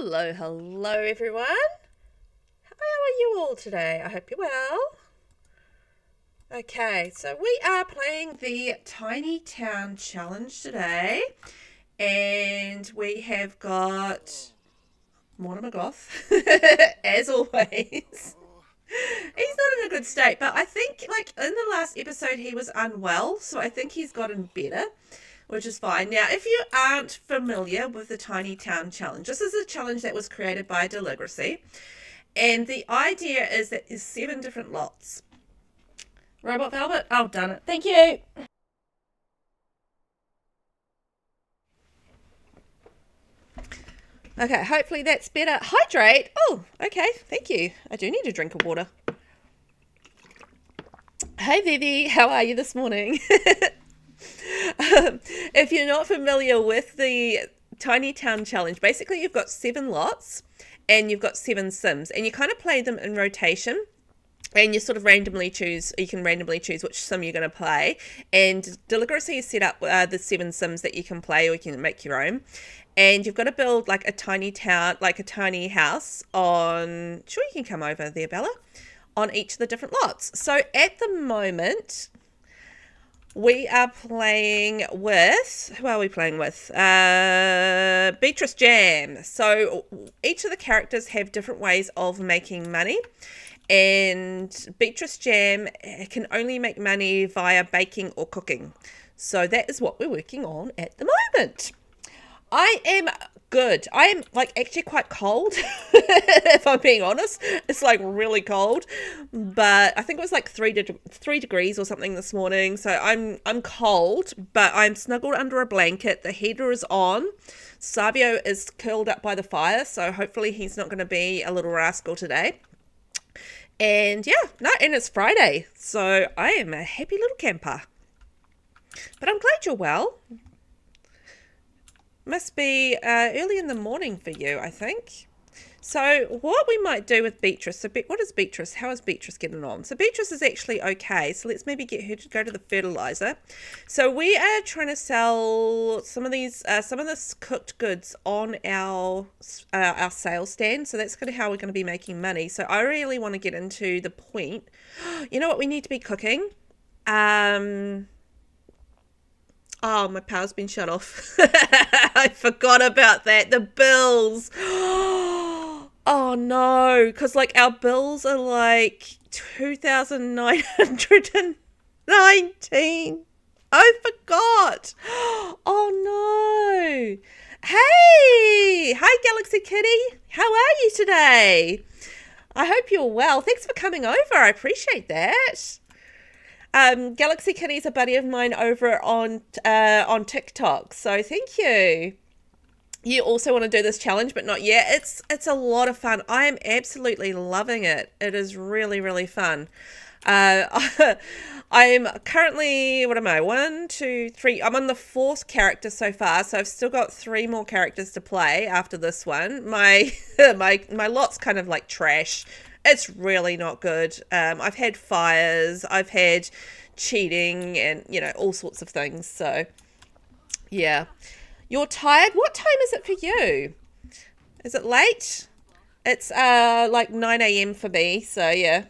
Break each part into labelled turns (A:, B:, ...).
A: Hello, hello everyone. How are you all today? I hope you're well. Okay, so we are playing the Tiny Town Challenge today, and we have got Mortimer Goth, as always. He's not in a good state, but I think, like, in the last episode, he was unwell, so I think he's gotten better which is fine. Now, if you aren't familiar with the Tiny Town Challenge, this is a challenge that was created by Deligracy. And the idea is that there's seven different lots. Robot Velvet, oh, done it. Thank you. Okay, hopefully that's better. Hydrate. Oh, okay. Thank you. I do need a drink of water. Hey, Vivi. How are you this morning? if you're not familiar with the Tiny Town Challenge, basically you've got seven lots and you've got seven sims, and you kind of play them in rotation. And you sort of randomly choose, you can randomly choose which sim you're going to play. And Deligracy has set up uh, the seven sims that you can play or you can make your own. And you've got to build like a tiny town, like a tiny house on, sure you can come over there, Bella, on each of the different lots. So at the moment, we are playing with who are we playing with? Uh beatrice jam. So each of the characters have different ways of making money and beatrice jam can only make money via baking or cooking. So that is what we're working on at the moment I am good. I am like actually quite cold, if I'm being honest. It's like really cold, but I think it was like three de- three degrees or something this morning. So I'm I'm cold, but I'm snuggled under a blanket. The heater is on. Savio is curled up by the fire, so hopefully he's not going to be a little rascal today. And yeah, no, and it's Friday, so I am a happy little camper. But I'm glad you're well. Must be uh, early in the morning for you, I think. So what we might do with Beatrice, so Be what is Beatrice? How is Beatrice getting on? So Beatrice is actually okay. So let's maybe get her to go to the fertilizer. So we are trying to sell some of these, uh, some of this cooked goods on our uh, our sales stand. So that's kind of how we're going to be making money. So I really want to get into the point. You know what we need to be cooking? Um, Oh, my power's been shut off. I forgot about that. The bills. Oh no, because like our bills are like 2,919. I forgot. Oh no. Hey, hi Galaxy Kitty. How are you today? I hope you're well. Thanks for coming over. I appreciate that. Um, Galaxy Kitty's a buddy of mine over on uh, on TikTok, so thank you. You also want to do this challenge, but not yet. It's it's a lot of fun. I am absolutely loving it. It is really really fun. Uh, I am currently what am I? One, two, three. I'm on the fourth character so far, so I've still got three more characters to play after this one. My my my lot's kind of like trash it's really not good. Um, I've had fires, I've had cheating, and you know all sorts of things. So, yeah, you're tired. What time is it for you? Is it late? It's uh like 9 a.m. for me. So yeah.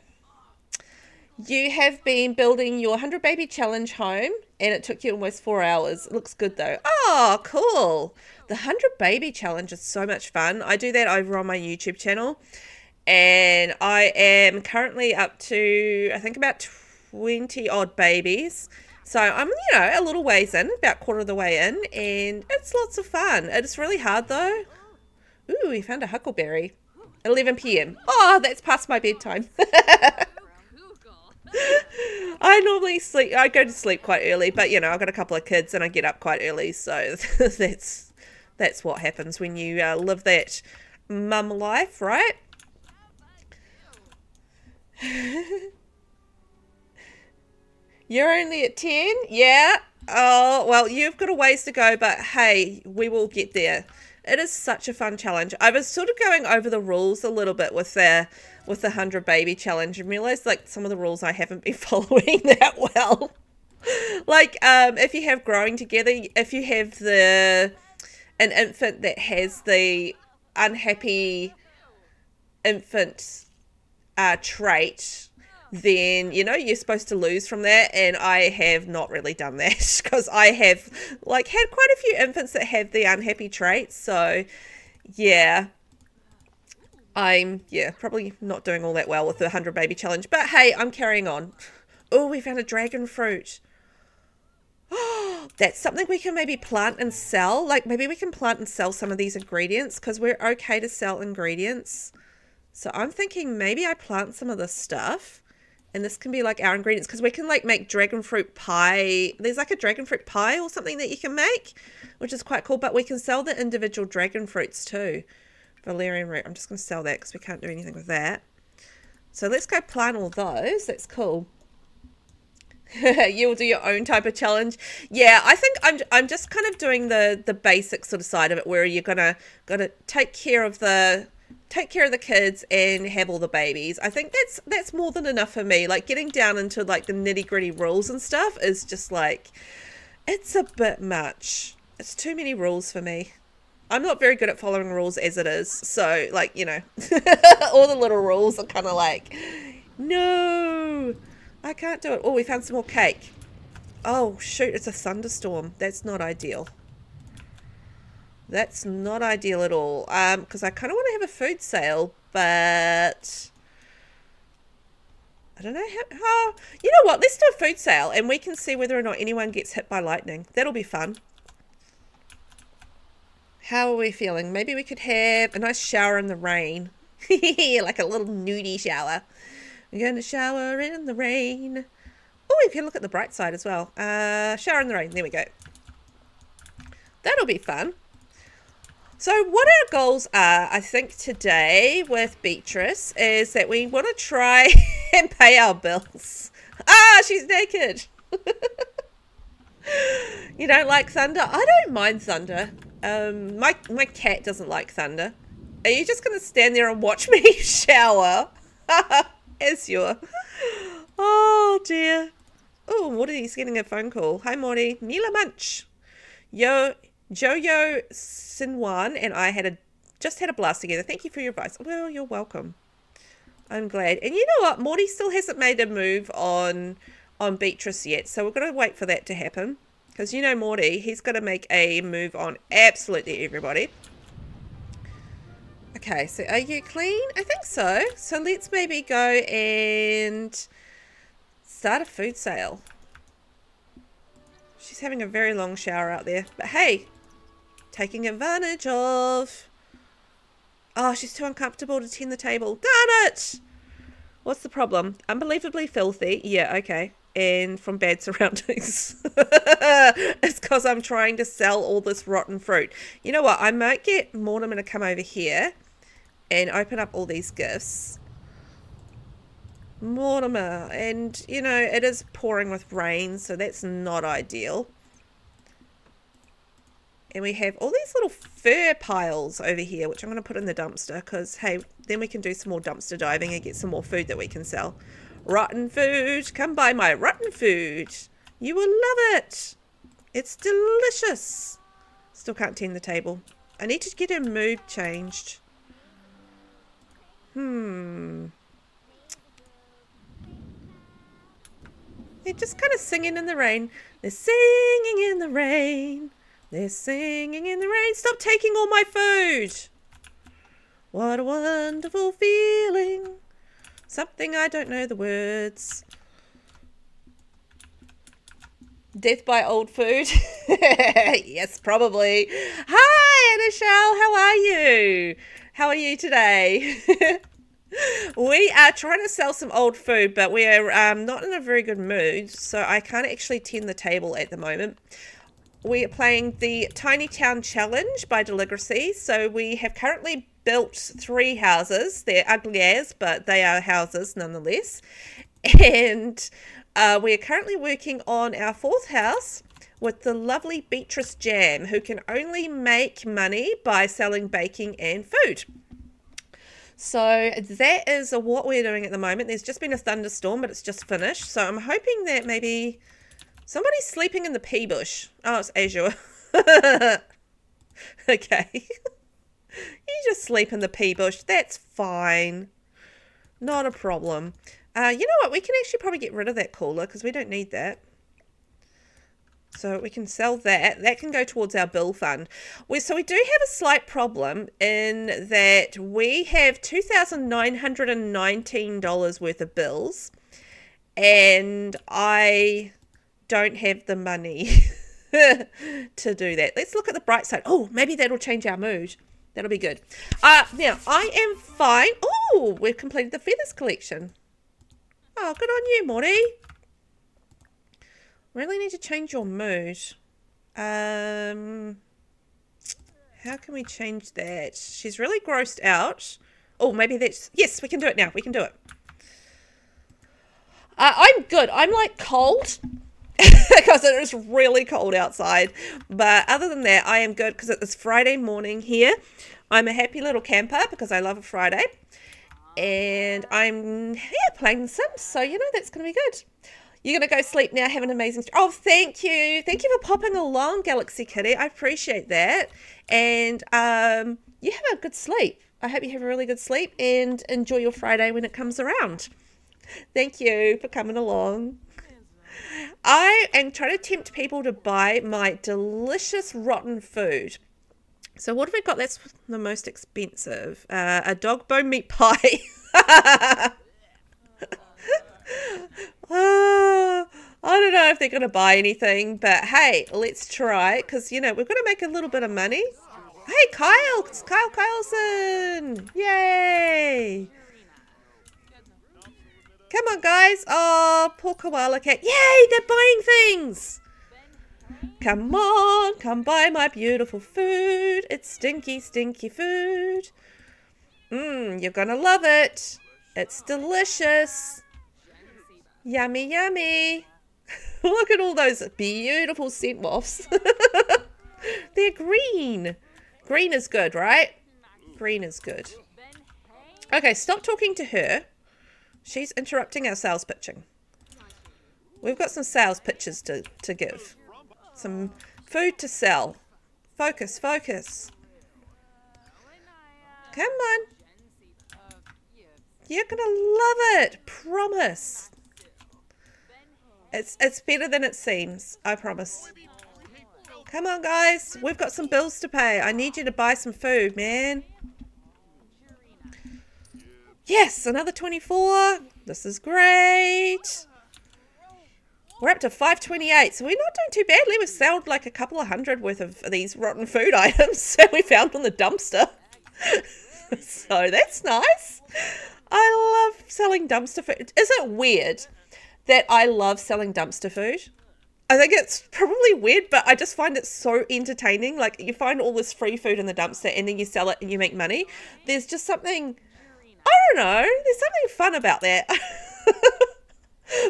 A: You have been building your 100 baby challenge home and it took you almost four hours. It looks good though. Oh, cool. The 100 baby challenge is so much fun. I do that over on my YouTube channel and I am currently up to I think about 20 odd babies. So I'm, you know, a little ways in, about quarter of the way in, and it's lots of fun. It's really hard though. Ooh, we found a huckleberry. 11 p.m. Oh, that's past my bedtime. I normally sleep. I go to sleep quite early, but you know, I've got a couple of kids and I get up quite early, so that's that's what happens when you uh, live that mum life, right? You're only at 10? Yeah. Oh, well, you've got a ways to go, but hey, we will get there. It is such a fun challenge. I was sort of going over the rules a little bit with the with the 100 baby challenge and realized like some of the rules I haven't been following that well. like um if you have growing together, if you have the an infant that has the unhappy infant uh, trait, then you know you're supposed to lose from that. And I have not really done that because I have like had quite a few infants that have the unhappy traits. So yeah, I'm yeah probably not doing all that well with the 100 baby challenge. But hey, I'm carrying on. Oh, we found a dragon fruit. That's something we can maybe plant and sell. Like maybe we can plant and sell some of these ingredients because we're okay to sell ingredients. So I'm thinking maybe I plant some of this stuff and this can be like our ingredients because we can like make dragon fruit pie. There's like a dragon fruit pie or something that you can make, which is quite cool. But we can sell the individual dragon fruits too. Valerian root. I'm just going to sell that because we can't do anything with that. So let's go plant all those. That's cool. You'll do your own type of challenge. Yeah, I think I'm I'm just kind of doing the the basic sort of side of it where you're gonna gonna take care of the take care of the kids and have all the babies. I think that's that's more than enough for me. Like getting down into like the nitty gritty rules and stuff is just like it's a bit much. It's too many rules for me. I'm not very good at following rules as it is. So like, you know, all the little rules are kind of like no. I can't do it. Oh, we found some more cake. Oh, shoot, it's a thunderstorm. That's not ideal. That's not ideal at all. Um, because I kind of want to have a food sale, but I don't know how, how. You know what? Let's do a food sale, and we can see whether or not anyone gets hit by lightning. That'll be fun. How are we feeling? Maybe we could have a nice shower in the rain, like a little nudie shower. We're going to shower in the rain. Oh, we can look at the bright side as well. Uh, shower in the rain. There we go. That'll be fun. So what our goals are, I think today with Beatrice is that we want to try and pay our bills. Ah, she's naked. you don't like thunder? I don't mind thunder. Um, my, my cat doesn't like thunder. Are you just going to stand there and watch me shower? As your... Oh, dear. Oh, Morty's getting a phone call. Hi, Morty. Mila Munch. Yo, Jojo Sinwan and I had a just had a blast together. Thank you for your advice. Well, you're welcome. I'm glad. And you know what? Morty still hasn't made a move on on Beatrice yet, so we're going to wait for that to happen. Because you know Morty, he's going to make a move on absolutely everybody. Okay, so are you clean? I think so. So let's maybe go and start a food sale. She's having a very long shower out there. But hey, taking advantage of. Oh, she's too uncomfortable to tend the table. Darn it! What's the problem? Unbelievably filthy. Yeah, okay. And from bad surroundings. it's because I'm trying to sell all this rotten fruit. You know what? I might get Mortimer to come over here and open up all these gifts. Mortimer. And, you know, it is pouring with rain, so that's not ideal. And we have all these little fur piles over here, which I'm going to put in the dumpster because, hey, then we can do some more dumpster diving and get some more food that we can sell. Rotten food. Come buy my rotten food. You will love it. It's delicious. Still can't tend the table. I need to get her mood changed. Hmm. They're just kind of singing in the rain. They're singing in the rain. They're singing in the rain. Stop taking all my food. What a wonderful feeling. Something I don't know the words. Death by old food? yes, probably. Hi, Anishelle. How are you? How are you today? we are trying to sell some old food, but we are um, not in a very good mood, so I can't actually tend the table at the moment we are playing the Tiny Town Challenge by Deligracy. So we have currently built three houses. They're ugly as, but they are houses nonetheless. And uh, we are currently working on our fourth house with the lovely Beatrice Jam, who can only make money by selling baking and food. So that is what we're doing at the moment. There's just been a thunderstorm, but it's just finished. So I'm hoping that maybe Somebody's sleeping in the pea bush. Oh, it's Azure. okay. You just sleep in the pea bush. That's fine. Not a problem. Uh, you know what? We can actually probably get rid of that cooler because we don't need that. So we can sell that. That can go towards our bill fund. We, so we do have a slight problem in that we have $2,919 worth of bills and I don't have the money to do that. Let's look at the bright side. Oh, maybe that'll change our mood. That'll be good. Uh, now, I am fine. Oh, we've completed the feathers collection. Oh, good on you, Morty. Really need to change your mood. Um, how can we change that? She's really grossed out. Oh, maybe that's... Yes, we can do it now. We can do it. Uh, I'm good. I'm like cold because it is really cold outside. But other than that, I am good because it's Friday morning here. I'm a happy little camper because I love a Friday. And I'm yeah, playing Sims. So, you know, that's going to be good. You're going to go sleep now. Have an amazing... Oh, thank you. Thank you for popping along, Galaxy Kitty. I appreciate that. And um, you have a good sleep. I hope you have a really good sleep and enjoy your Friday when it comes around. Thank you for coming along. I am trying to tempt people to buy my delicious rotten food. So what have we got that's the most expensive? Uh, a dog bone meat pie. uh, I don't know if they're going to buy anything, but hey, let's try because, you know, we're going to make a little bit of money. Hey, Kyle, it's Kyle Kyleson. Yay. Come on, guys. Oh, poor koala cat. Yay, they're buying things. Come on, come buy my beautiful food. It's stinky, stinky food. Mmm, you're gonna love it. It's delicious. Yummy, yummy. Look at all those beautiful scent wafts. They're green. Green is good, right? Green is good. Okay, stop talking to her. She's interrupting our sales pitching. We've got some sales pitches to, to give. Some food to sell. Focus, focus. Come on. You're going to love it. Promise. It's, it's better than it seems. I promise. Come on, guys. We've got some bills to pay. I need you to buy some food, man. Yes, another 24. This is great. We're up to 528, so we're not doing too badly. We've sold like a couple of hundred worth of these rotten food items that we found on the dumpster. so that's nice. I love selling dumpster food. Is it weird that I love selling dumpster food? I think it's probably weird, but I just find it so entertaining. Like you find all this free food in the dumpster and then you sell it and you make money. There's just something I don't know. There's something fun about that.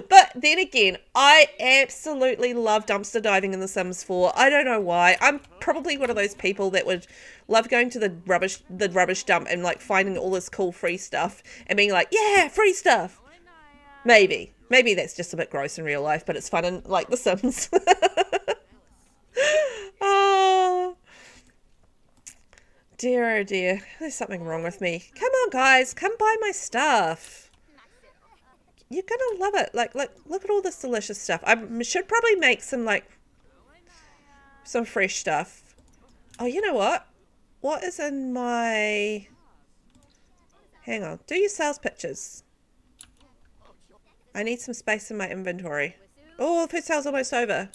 A: but then again, I absolutely love dumpster diving in The Sims 4. I don't know why. I'm probably one of those people that would love going to the rubbish the rubbish dump and like finding all this cool free stuff and being like, yeah, free stuff. Maybe. Maybe that's just a bit gross in real life, but it's fun in like The Sims. oh. Dear, oh dear. There's something wrong with me. Come on, guys. Come buy my stuff. You're to love it. Like, look, look at all this delicious stuff. I should probably make some, like, some fresh stuff. Oh, you know what? What is in my... Hang on. Do your sales pitches. I need some space in my inventory. Oh, the food sale's almost over.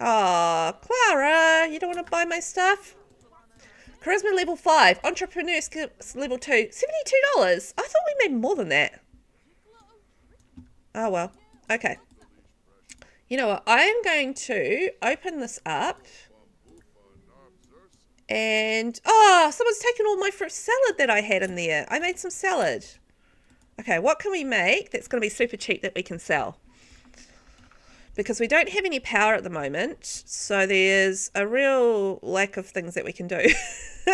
A: Oh, Clara, you don't want to buy my stuff? Charisma level 5. Entrepreneur skills level 2. $72. I thought we made more than that. Oh, well. Okay. You know what? I am going to open this up. And, oh, someone's taken all my fruit salad that I had in there. I made some salad. Okay, what can we make that's going to be super cheap that we can sell? Because we don't have any power at the moment. So there's a real lack of things that we can do.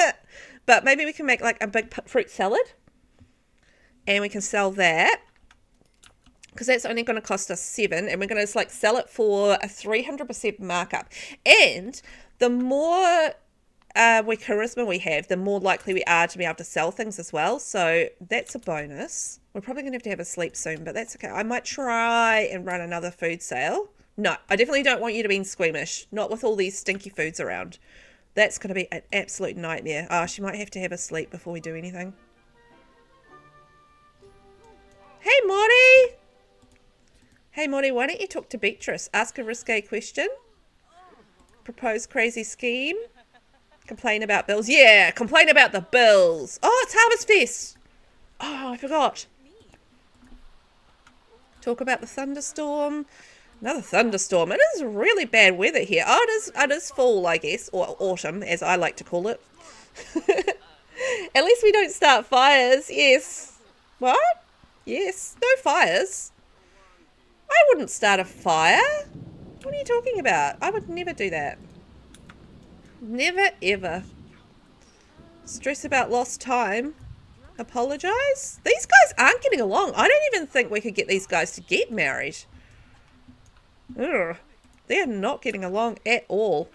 A: but maybe we can make like a big fruit salad and we can sell that because that's only going to cost us seven and we're going to like sell it for a 300% markup. And the more uh, charisma we have, the more likely we are to be able to sell things as well. So that's a bonus. We're probably going to have to have a sleep soon, but that's okay. I might try and run another food sale. No, I definitely don't want you to be squeamish. Not with all these stinky foods around. That's going to be an absolute nightmare. Oh, she might have to have a sleep before we do anything. Hey, Morty! Hey, Morty, why don't you talk to Beatrice? Ask a risque question. Propose crazy scheme. Complain about bills. Yeah, complain about the bills. Oh, it's Harvest Fest. Oh, I forgot. Talk about the thunderstorm. Another thunderstorm. It is really bad weather here. Oh, it is, it is fall, I guess, or autumn, as I like to call it. At least we don't start fires. Yes. What? Yes. No fires. I wouldn't start a fire. What are you talking about? I would never do that. Never ever. Stress about lost time. Apologize? These guys aren't getting along. I don't even think we could get these guys to get married. Ugh. They're not getting along at all.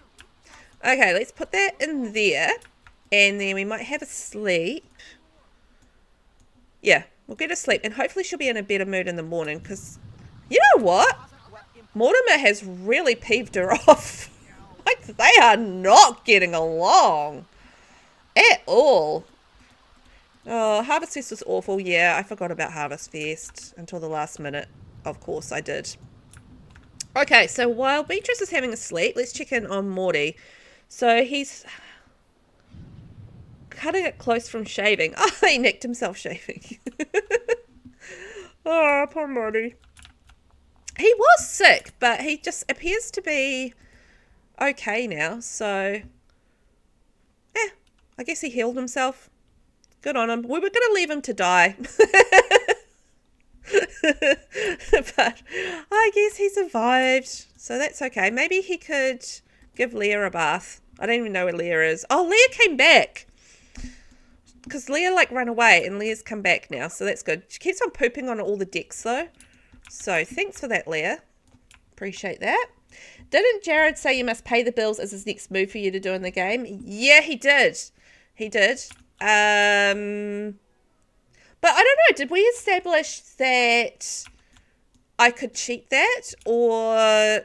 A: Okay, let's put that in there. And then we might have a sleep. Yeah, we'll get a sleep. And hopefully she'll be in a better mood in the morning. Because, you know what? Mortimer has really peeved her off. Like, they are not getting along. At all. Oh, Harvest Fest was awful. Yeah, I forgot about Harvest Fest until the last minute. Of course I did. Okay, so while Beatrice is having a sleep, let's check in on Morty. So he's cutting it close from shaving. Oh, he nicked himself shaving. oh, poor Morty. He was sick, but he just appears to be okay now. So, yeah, I guess he healed himself. Good on him. We were going to leave him to die. but I guess he survived. So that's okay. Maybe he could give Leah a bath. I don't even know where Leah is. Oh, Leah came back. Because Leah, like, ran away and Leah's come back now. So that's good. She keeps on pooping on all the decks, though. So thanks for that, Leah. Appreciate that. Didn't Jared say you must pay the bills as his next move for you to do in the game? Yeah, he did. He did. Um, but I don't know. Did we establish that I could cheat that or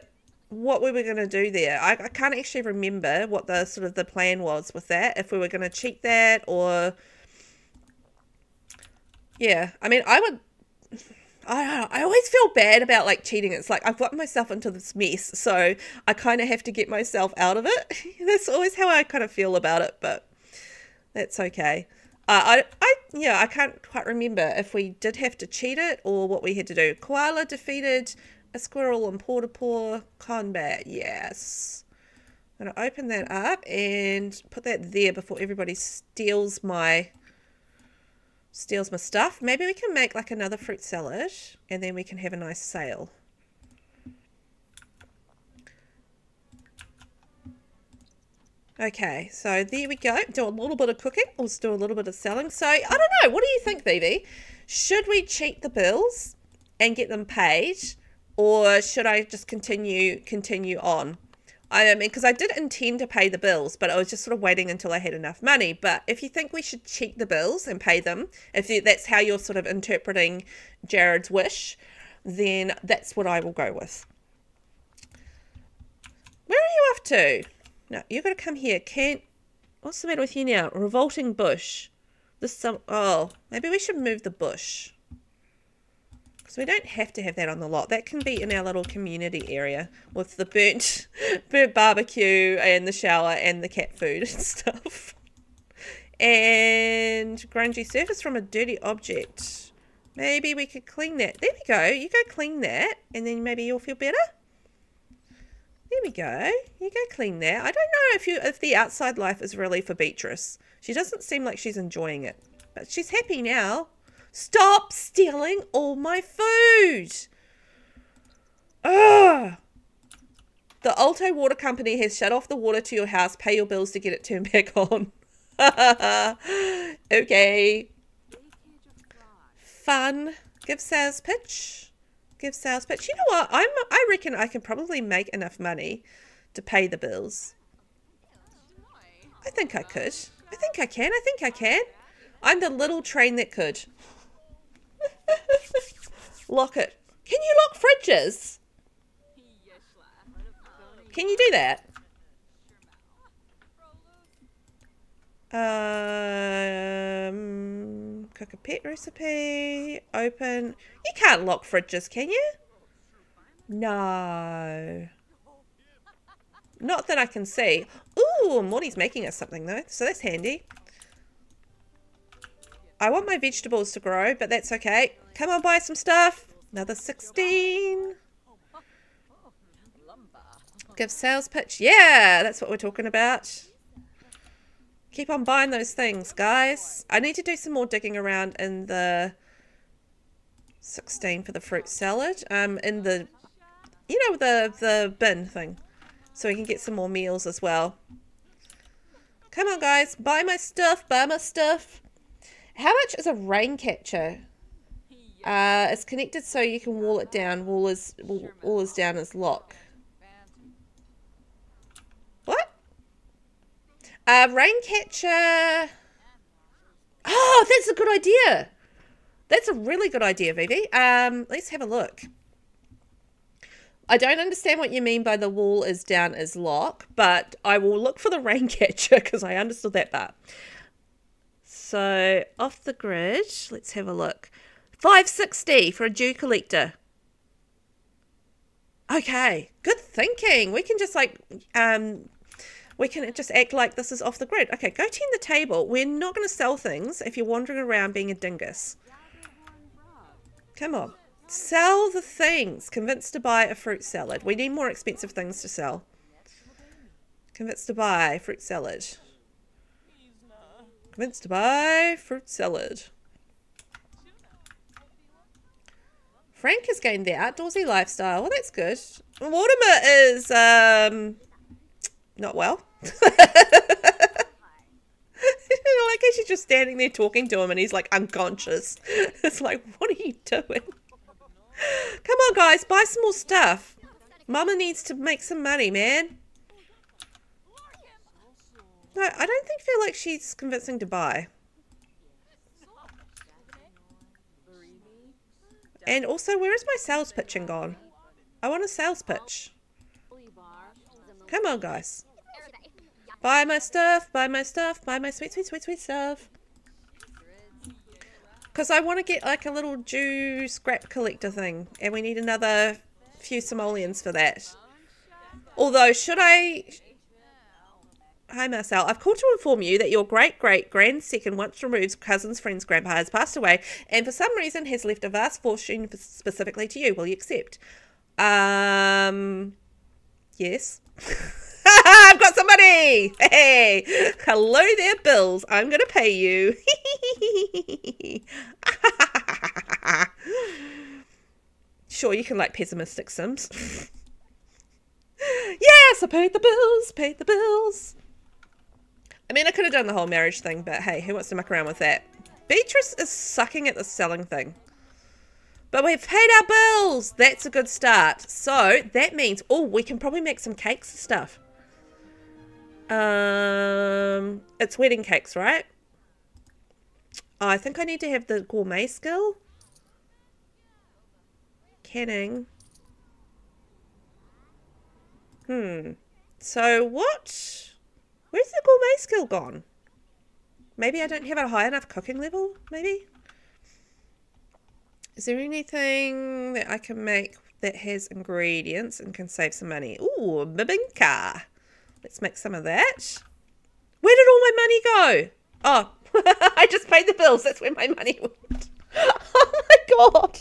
A: what we were going to do there? I, I can't actually remember what the sort of the plan was with that. If we were going to cheat that or... Yeah, I mean, I would... I. I always feel bad about like cheating. It's like I've got myself into this mess, so I kind of have to get myself out of it. That's always how I kind of feel about it, but that's okay. Uh, I, I, yeah, I can't quite remember if we did have to cheat it or what we had to do. Koala defeated a squirrel in Port-au-Port combat. Yes. I'm going to open that up and put that there before everybody steals my steals my stuff. Maybe we can make like another fruit salad and then we can have a nice sale. Okay, so there we go. Do a little bit of cooking. Let's do a little bit of selling. So, I don't know. What do you think, Vivi? Should we cheat the bills and get them paid? Or should I just continue continue on? I mean, because I did intend to pay the bills, but I was just sort of waiting until I had enough money. But if you think we should cheat the bills and pay them, if that's how you're sort of interpreting Jared's wish, then that's what I will go with. Where are you off to? No, you got to come here. Can't. What's the matter with you now? Revolting bush. This some. Oh, maybe we should move the bush. Because we don't have to have that on the lot. That can be in our little community area with the burnt, burnt barbecue and the shower and the cat food and stuff. And grungy surface from a dirty object. Maybe we could clean that. There we go. You go clean that and then maybe you'll feel better. There we go. You go clean that. I don't know if you if the outside life is really for Beatrice. She doesn't seem like she's enjoying it. But she's happy now. Stop stealing all my food. Ugh. The Alto Water Company has shut off the water to your house. Pay your bills to get it turned back on. okay. Fun. Give sales pitch give sales pitch. You know what? I'm I reckon I can probably make enough money to pay the bills. I think I could. I think I can. I think I can. I'm the little train that could. Lock it. Can you lock fridges? Can you do that? Um, cook a pet recipe. Open. You can't lock fridges, can you? No. Not that I can see. Ooh, Morty's making us something though, so that's handy. I want my vegetables to grow, but that's okay. Come on, buy some stuff. Another 16. Give sales pitch. Yeah, that's what we're talking about. Keep on buying those things, guys. I need to do some more digging around in the 16 for the fruit salad. Um, in the, you know, the, the bin thing. So we can get some more meals as well. Come on, guys. Buy my stuff. Buy my stuff. How much is a rain catcher? Uh, it's connected so you can wall it down. Wall is, wall, wall is down as lock. What? Uh, rain catcher. Oh, that's a good idea. That's a really good idea, Vivi. Um, let's have a look. I don't understand what you mean by the wall is down as lock, but I will look for the rain catcher because I understood that part. So off the grid, let's have a look. 560 for a dew collector. Okay, good thinking. We can just like, um, we can just act like this is off the grid. Okay, go tend the table. We're not going to sell things if you're wandering around being a dingus. Come on. Sell the things. Convinced to buy a fruit salad. We need more expensive things to sell. Convinced to buy fruit salad. Convinced to buy fruit salad. Frank has gained the outdoorsy lifestyle. Well, that's good. Mortimer is um, not well. like she's just standing there talking to him and he's like unconscious. It's like, what are you doing? Come on, guys, buy some more stuff. Mama needs to make some money, man. No, I don't think feel like she's convincing to buy. And also, where is my sales pitching gone? I want a sales pitch. Come on, guys. Buy my stuff, buy my stuff, buy my sweet, sweet, sweet, sweet stuff. Because I want to get like a little dew scrap collector thing. And we need another few simoleons for that. Although, should I... Hi Marcel, I've called to inform you that your great great grand second once removed cousin's friend's grandpa has passed away and for some reason has left a vast fortune specifically to you. Will you accept? Um, yes. I've got somebody. Hey, hello there, Bills. I'm going to pay you. sure, you can like pessimistic Sims. yes, I paid the bills, paid the bills. I mean, I could have done the whole marriage thing, but hey, who wants to muck around with that? Beatrice is sucking at the selling thing. But we've paid our bills. That's a good start. So that means, oh, we can probably make some cakes and stuff. Um, it's wedding cakes, right? Oh, I think I need to have the gourmet skill. Canning. Hmm. So what? Where's the gourmet skill gone? Maybe I don't have a high enough cooking level, maybe? Is there anything that I can make that has ingredients and can save some money? Ooh, bibingka. Let's make some of that. Where did all my money go? Oh, I just paid the bills. That's where my money went. Oh my god.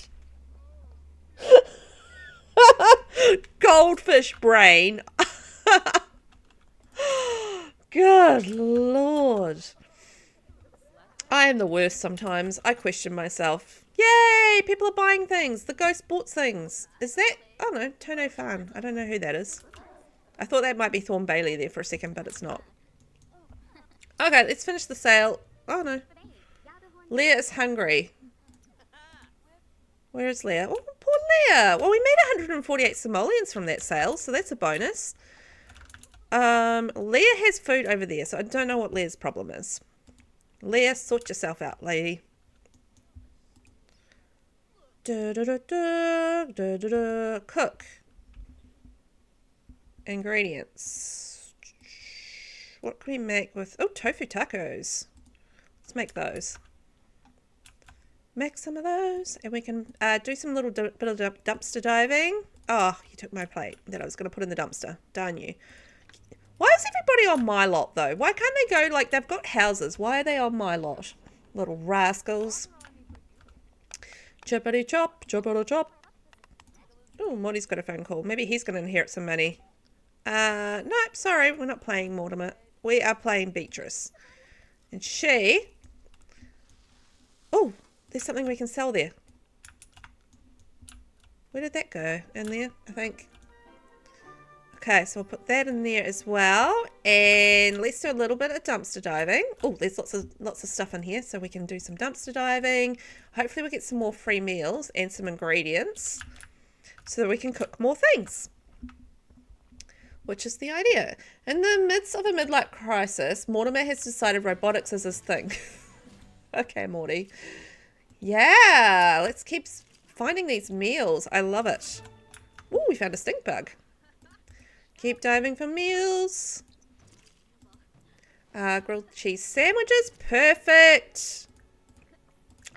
A: Goldfish brain. Good lord. I am the worst sometimes. I question myself. Yay! People are buying things. The ghost bought things. Is that... Oh no, Tono Fan. I don't know who that is. I thought that might be Thorne Bailey there for a second, but it's not. Okay, let's finish the sale. Oh no. Leah is hungry. Where is Leah? Oh, poor Leah. Well, we made 148 simoleons from that sale, so that's a bonus. Um, Leah has food over there, so I don't know what Leah's problem is. Leah, sort yourself out, lady. Da, da, da. Cook. Ingredients. What can we make with... Oh, tofu tacos. Let's make those. Make some of those. And we can uh, do some little bit of dumpster diving. Oh, you took my plate that I was going to put in the dumpster. Darn you. Why is everybody on my lot, though? Why can't they go, like, they've got houses. Why are they on my lot? Little rascals. Choppity chop, choppity chop. Oh, Morty's got a phone call. Maybe he's going to inherit some money. Uh, nope, sorry, we're not playing Mortimer. We are playing Beatrice. And she... Oh, there's something we can sell there. Where did that go? In there, I think. Okay, so we'll put that in there as well. And let's do a little bit of dumpster diving. Oh, there's lots of lots of stuff in here, so we can do some dumpster diving. Hopefully we'll get some more free meals and some ingredients so that we can cook more things which is the idea. In the midst of a midlife crisis, Mortimer has decided robotics is his thing. okay, Morty. Yeah, let's keep finding these meals. I love it. Oh, we found a stink bug. Keep diving for meals. Uh, grilled cheese sandwiches. Perfect.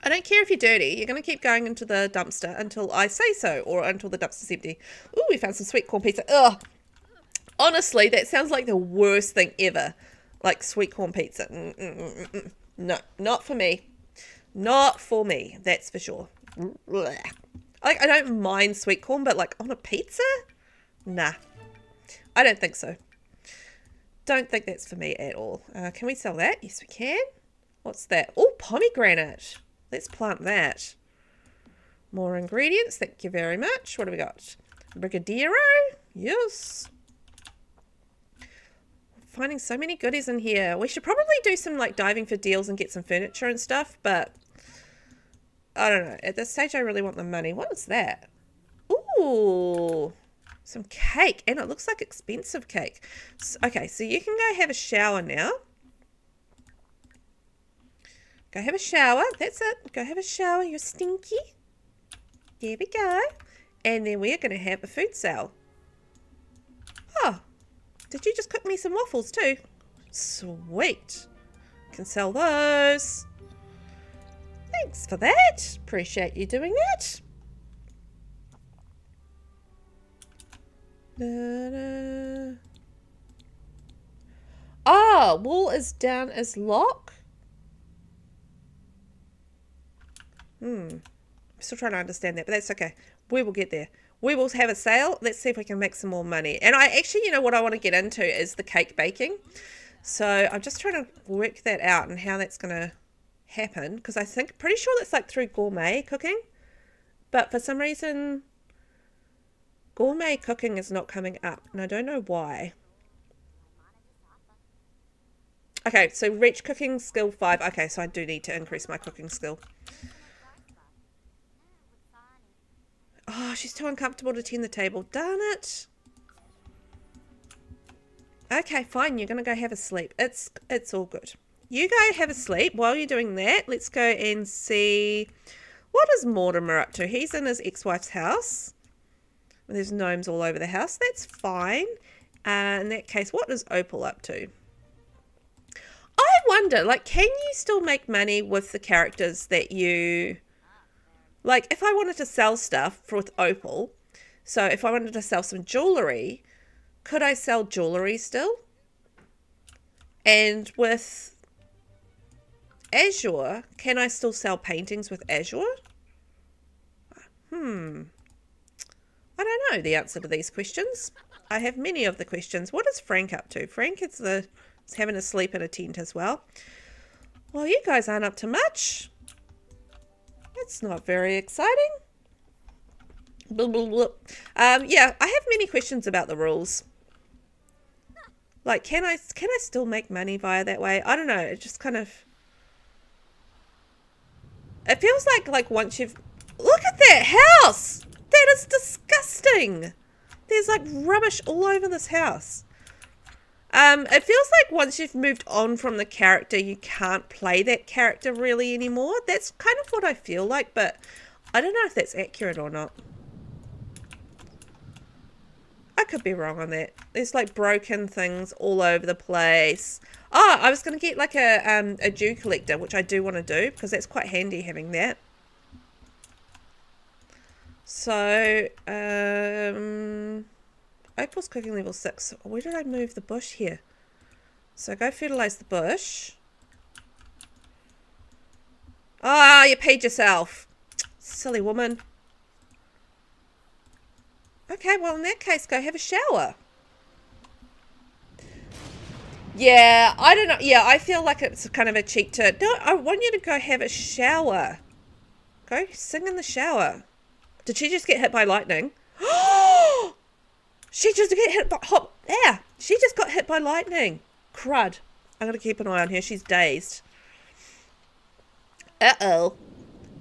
A: I don't care if you're dirty. You're going to keep going into the dumpster until I say so or until the dumpster's empty. Oh, we found some sweet corn pizza. Ugh, Honestly, that sounds like the worst thing ever. Like sweet corn pizza. Mm -mm -mm, mm, mm. no, not for me. Not for me, that's for sure. Like, I don't mind sweet corn, but like on a pizza? Nah. I don't think so. Don't think that's for me at all. Uh, can we sell that? Yes, we can. What's that? Oh, pomegranate. Let's plant that. More ingredients. Thank you very much. What have we got? Brigadeiro. Yes finding so many goodies in here. We should probably do some like diving for deals and get some furniture and stuff, but I don't know. At this stage, I really want the money. What is that? Ooh, some cake. And it looks like expensive cake. So, okay, so you can go have a shower now. Go have a shower. That's it. Go have a shower. You're stinky. There we go. And then we're going to have a food sale. Oh, did you just cook me some waffles too? Sweet. Can sell those. Thanks for that. Appreciate you doing that. Da -da. Ah, wall is down as lock. Hmm. I'm still trying to understand that, but that's okay. We will get there we will have a sale. Let's see if we can make some more money. And I actually, you know, what I want to get into is the cake baking. So I'm just trying to work that out and how that's going to happen. Because I think, pretty sure that's like through gourmet cooking. But for some reason, gourmet cooking is not coming up. And I don't know why. Okay, so reach cooking skill 5. Okay, so I do need to increase my cooking skill. Oh, she's too uncomfortable to tend the table. Darn it. Okay, fine. You're going to go have a sleep. It's, it's all good. You go have a sleep. While you're doing that, let's go and see... What is Mortimer up to? He's in his ex-wife's house. There's gnomes all over the house. That's fine. Uh, in that case, what is Opal up to? I wonder, like, can you still make money with the characters that you like if I wanted to sell stuff with Opal, so if I wanted to sell some jewelry, could I sell jewelry still? And with Azure, can I still sell paintings with Azure? Hmm. I don't know the answer to these questions. I have many of the questions. What is Frank up to? Frank is the is having a sleep in a tent as well. Well, you guys aren't up to much. That's not very exciting. Blah, blah, blah. Um, yeah, I have many questions about the rules. Like, can I can I still make money via that way? I don't know. It just kind of it feels like like once you've look at that house. That is disgusting. There's like rubbish all over this house. Um, it feels like once you've moved on from the character, you can't play that character really anymore. That's kind of what I feel like, but I don't know if that's accurate or not. I could be wrong on that. There's like broken things all over the place. Oh, I was going to get like a, um, a dew collector, which I do want to do because that's quite handy having that. So, um, Opal's cooking level 6. Where did I move the bush here? So go fertilize the bush. Ah, oh, you paid yourself. Silly woman. Okay, well in that case, go have a shower. Yeah, I don't know. Yeah, I feel like it's kind of a cheat to... No, I want you to go have a shower. Go sing in the shower. Did she just get hit by lightning? she just get hit by... Hop, yeah, she just got hit by lightning. Crud. I'm to keep an eye on her. She's dazed. Uh-oh.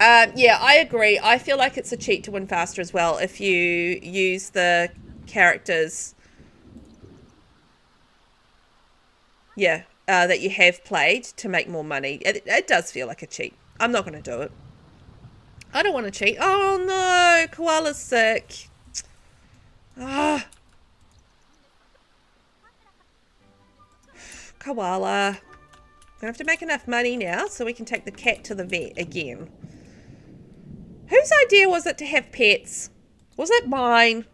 A: Um, yeah, I agree. I feel like it's a cheat to win faster as well if you use the characters. Yeah, uh, that you have played to make more money. It, it does feel like a cheat. I'm not going to do it. I don't want to cheat. Oh no, koala's sick. Ah. Koala. Gonna have to make enough money now so we can take the cat to the vet again. Whose idea was it to have pets? Was it mine?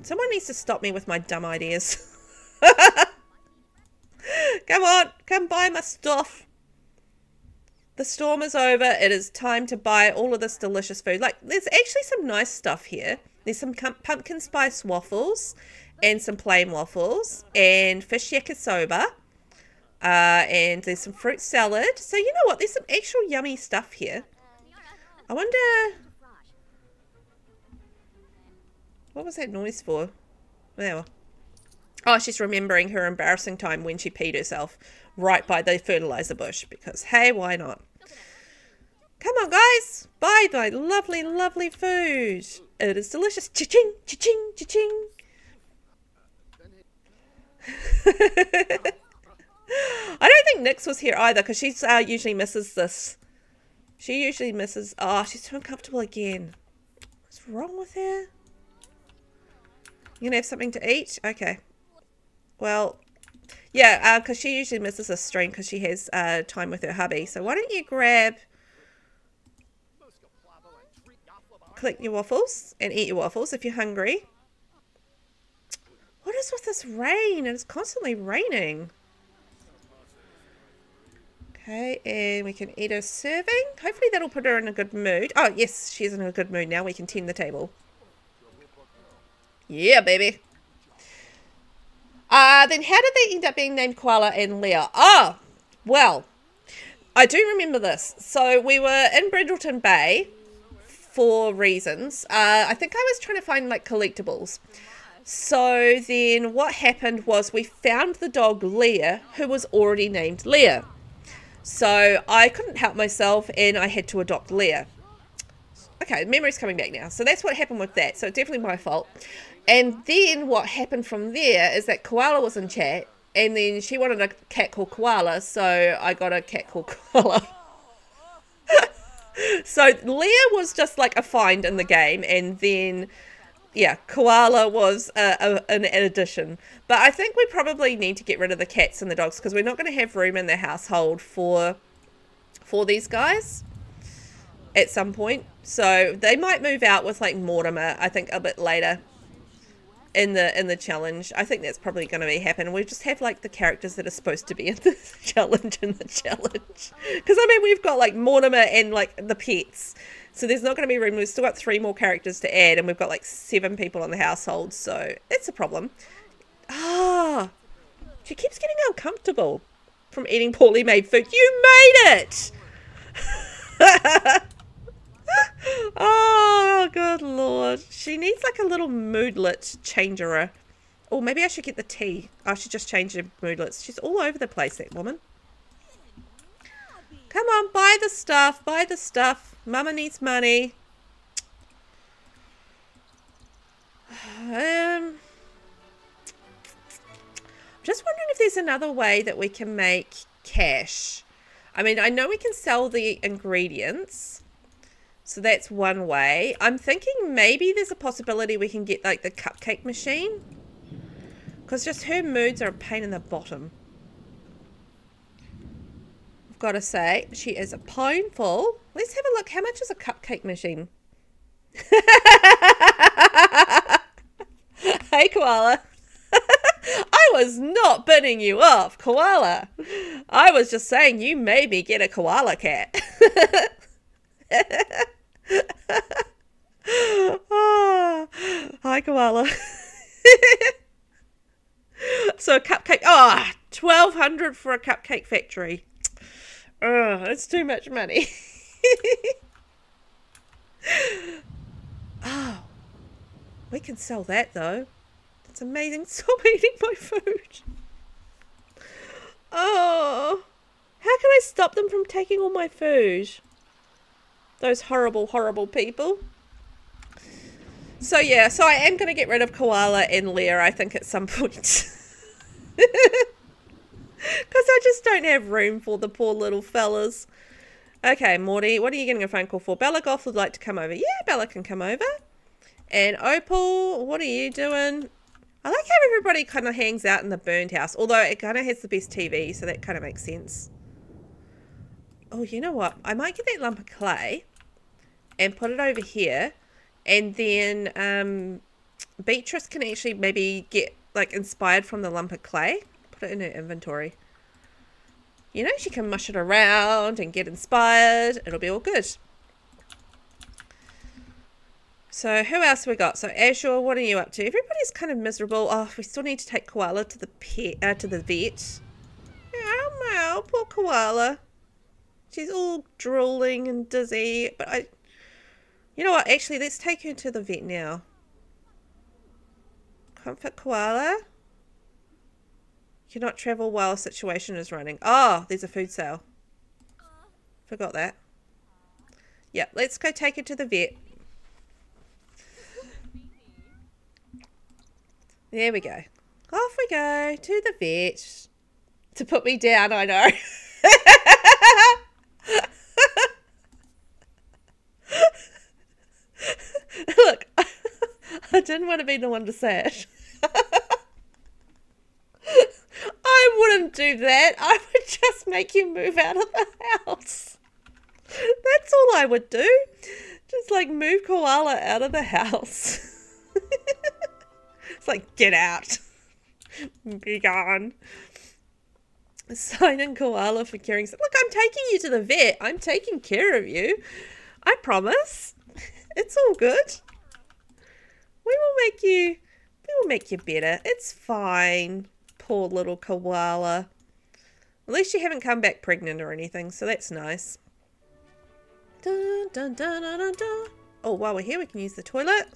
A: Someone needs to stop me with my dumb ideas. come on, come buy my stuff. The storm is over. It is time to buy all of this delicious food. Like, there's actually some nice stuff here. There's some pumpkin spice waffles and some plain waffles and fish yakisoba. Uh, and there's some fruit salad. So, you know what? There's some actual yummy stuff here. I wonder... What was that noise for? There. Oh, she's remembering her embarrassing time when she peed herself right by the fertilizer bush because, hey, why not? Come on, guys. Buy my lovely, lovely food. It is delicious. Cha-ching, cha-ching, cha-ching. I don't think Nix was here either because she uh, usually misses this. She usually misses... Oh, she's too uncomfortable again. What's wrong with her? You gonna have something to eat? Okay. Well, yeah, because uh, she usually misses a stream because she has uh, time with her hubby. So why don't you grab... Collect your waffles and eat your waffles if you're hungry. What is with this rain? It's constantly raining. Okay, and we can eat a serving. Hopefully that'll put her in a good mood. Oh, yes, she's in a good mood now. We can tend the table. Yeah, baby. Uh, then how did they end up being named Koala and Leah? Oh, well, I do remember this. So we were in Brindleton Bay for reasons. Uh, I think I was trying to find like collectibles. So then what happened was we found the dog Leah, who was already named Leah. So I couldn't help myself and I had to adopt Leah. Okay, memory's coming back now. So that's what happened with that. So definitely my fault. And then what happened from there is that Koala was in chat and then she wanted a cat called Koala, so I got a cat called Koala. so Leah was just like a find in the game and then yeah, koala was a, a, an addition. But I think we probably need to get rid of the cats and the dogs because we're not going to have room in the household for for these guys at some point. So they might move out with like Mortimer, I think a bit later in the in the challenge. I think that's probably going to be happen. We just have like the characters that are supposed to be in the challenge in the challenge. Because I mean, we've got like Mortimer and like the pets. So there's not going to be room. We've still got three more characters to add, and we've got like seven people in the household, so it's a problem. Ah, she keeps getting uncomfortable from eating poorly made food. You made it! oh, good lord. She needs like a little moodlet changerer. Or maybe I should get the tea. I should just change the moodlets. She's all over the place, that woman. Come on, buy the stuff. Buy the stuff. Mama needs money. Um, I'm just wondering if there's another way that we can make cash. I mean, I know we can sell the ingredients. So that's one way. I'm thinking maybe there's a possibility we can get like the cupcake machine. Because just her moods are a pain in the bottom. I've got to say, she is a painful. Let's have a look. How much is a cupcake machine? hey, Koala. I was not bidding you off, Koala. I was just saying you made me get a koala cat. oh, hi, Koala. so a cupcake. Ah, oh, 1200 for a cupcake factory. Oh, that's too much money. oh, we can sell that though. That's amazing. Stop eating my food. Oh, how can I stop them from taking all my food? Those horrible, horrible people. So yeah, so I am going to get rid of Koala and Leah, I think, at some point. Because I just don't have room for the poor little fellas. Okay, Morty, what are you getting a phone call for? Bella Goth would like to come over. Yeah, Bella can come over. And Opal, what are you doing? I like how everybody kind of hangs out in the burned house. Although it kind of has the best TV, so that kind of makes sense. Oh, you know what? I might get that lump of clay and put it over here. And then um, Beatrice can actually maybe get like inspired from the lump of clay. Put it in her inventory. You know, she can mush it around and get inspired. It'll be all good. So who else we got? So Azure, what are you up to? Everybody's kind of miserable. Oh, we still need to take Koala to the pet, uh, to the vet. Meow, meow, poor Koala. She's all drooling and dizzy. But I, you know what? Actually, let's take her to the vet now. Comfort Koala. Cannot travel while situation is running. Oh, there's a food sale. Forgot that. Yeah, let's go take her to the vet. There we go. Off we go to the vet. To put me down, I know. Look, I didn't want to be the one to say it. I wouldn't do that. I would just make you move out of the house. That's all I would do. Just like move Koala out of the house. it's like, get out. Be gone. Sign in Koala for caring. Look, I'm taking you to the vet. I'm taking care of you. I promise. It's all good. We will make you, we will make you better. It's fine. Poor little koala. At least you haven't come back pregnant or anything, so that's nice. Dun, dun, dun. Oh, while we're here, we can use the toilet.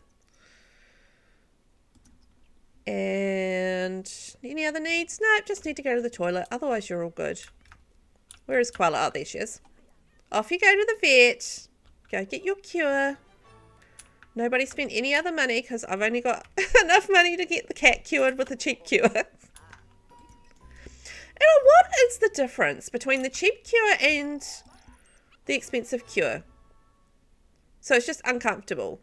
A: And any other needs? No, just need to go to the toilet. Otherwise, you're all good. Where is Koala? Oh, there she is. Off you go to the vet. Go get your cure. Nobody spent any other money because I've only got enough money to get the cat cured with a cheap cure. And what is the difference between the cheap cure and the expensive cure? So it's just uncomfortable.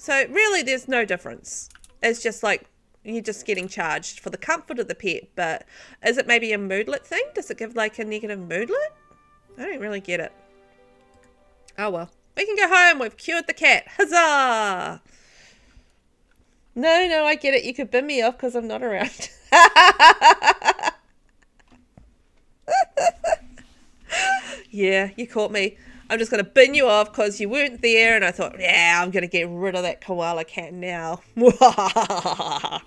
A: So really there's no difference. It's just like you're just getting charged for the comfort of the pet. But is it maybe a moodlet thing? Does it give like a negative moodlet? I don't really get it. Oh well. We can go home. We've cured the cat. Huzzah! No, no, I get it. You could bin me off because I'm not around. yeah, you caught me. I'm just going to bin you off because you weren't there. And I thought, yeah, I'm going to get rid of that koala cat now. not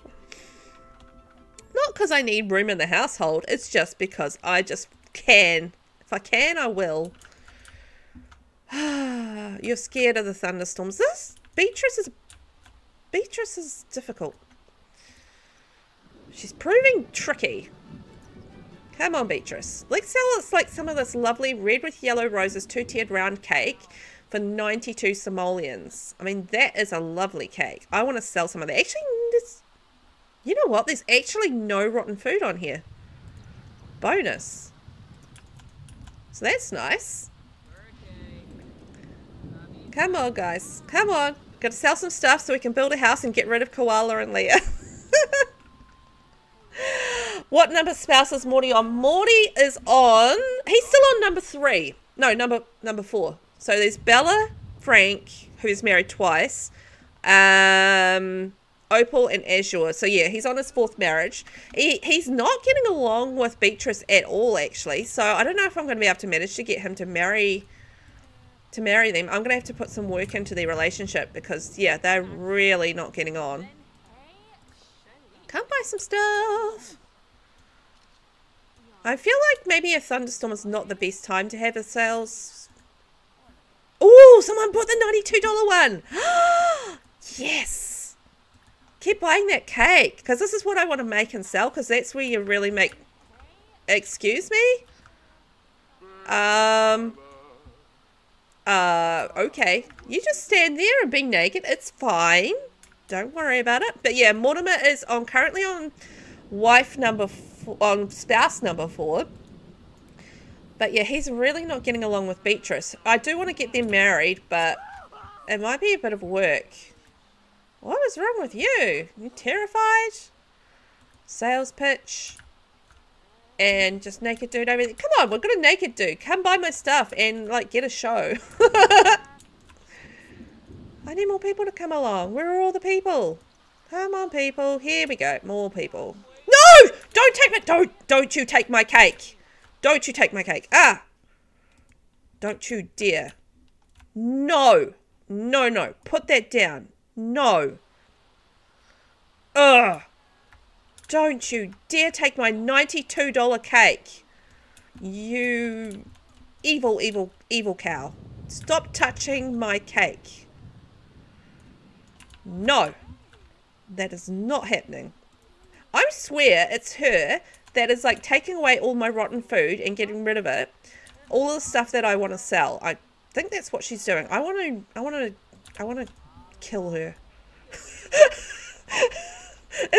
A: because I need room in the household. It's just because I just can. If I can, I will. You're scared of the thunderstorms. This Beatrice is Beatrice is difficult. She's proving tricky. Come on, Beatrice. Let's sell us like some of this lovely red with yellow roses two-tiered round cake for 92 simoleons. I mean, that is a lovely cake. I want to sell some of that. Actually, this... You know what? There's actually no rotten food on here. Bonus. So that's nice. Come on, guys. Come on. Got to sell some stuff so we can build a house and get rid of Koala and Leah. what number spouse is Morty on? Morty is on... He's still on number three. No, number number four. So there's Bella, Frank, who's married twice. Um, Opal and Azure. So yeah, he's on his fourth marriage. He, he's not getting along with Beatrice at all, actually. So I don't know if I'm going to be able to manage to get him to marry to marry them. I'm going to have to put some work into their relationship because yeah, they're really not getting on. Come buy some stuff. I feel like maybe a thunderstorm is not the best time to have a sales. Oh, someone bought the $92 one. yes. Keep buying that cake because this is what I want to make and sell because that's where you really make. Excuse me? Um. Uh, okay. You just stand there and be naked. It's fine. Don't worry about it. But yeah, Mortimer is on currently on wife number four, on spouse number four. But yeah, he's really not getting along with Beatrice. I do want to get them married, but it might be a bit of work. What is wrong with you? You terrified? Sales pitch. And just naked dude over there. Come on, we've got a naked dude. Come buy my stuff and like get a show. I need more people to come along. Where are all the people? Come on, people. Here we go. More people. No! Don't take my... Don't, don't you take my cake. Don't you take my cake. Ah! Don't you dare. No. No, no. Put that down. No. Ugh. Don't you dare take my $92 cake. You evil, evil, evil cow. Stop touching my cake. No. That is not happening. I swear it's her that is like taking away all my rotten food and getting rid of it. All the stuff that I want to sell. I think that's what she's doing. I want to, I want to, I want to kill her. is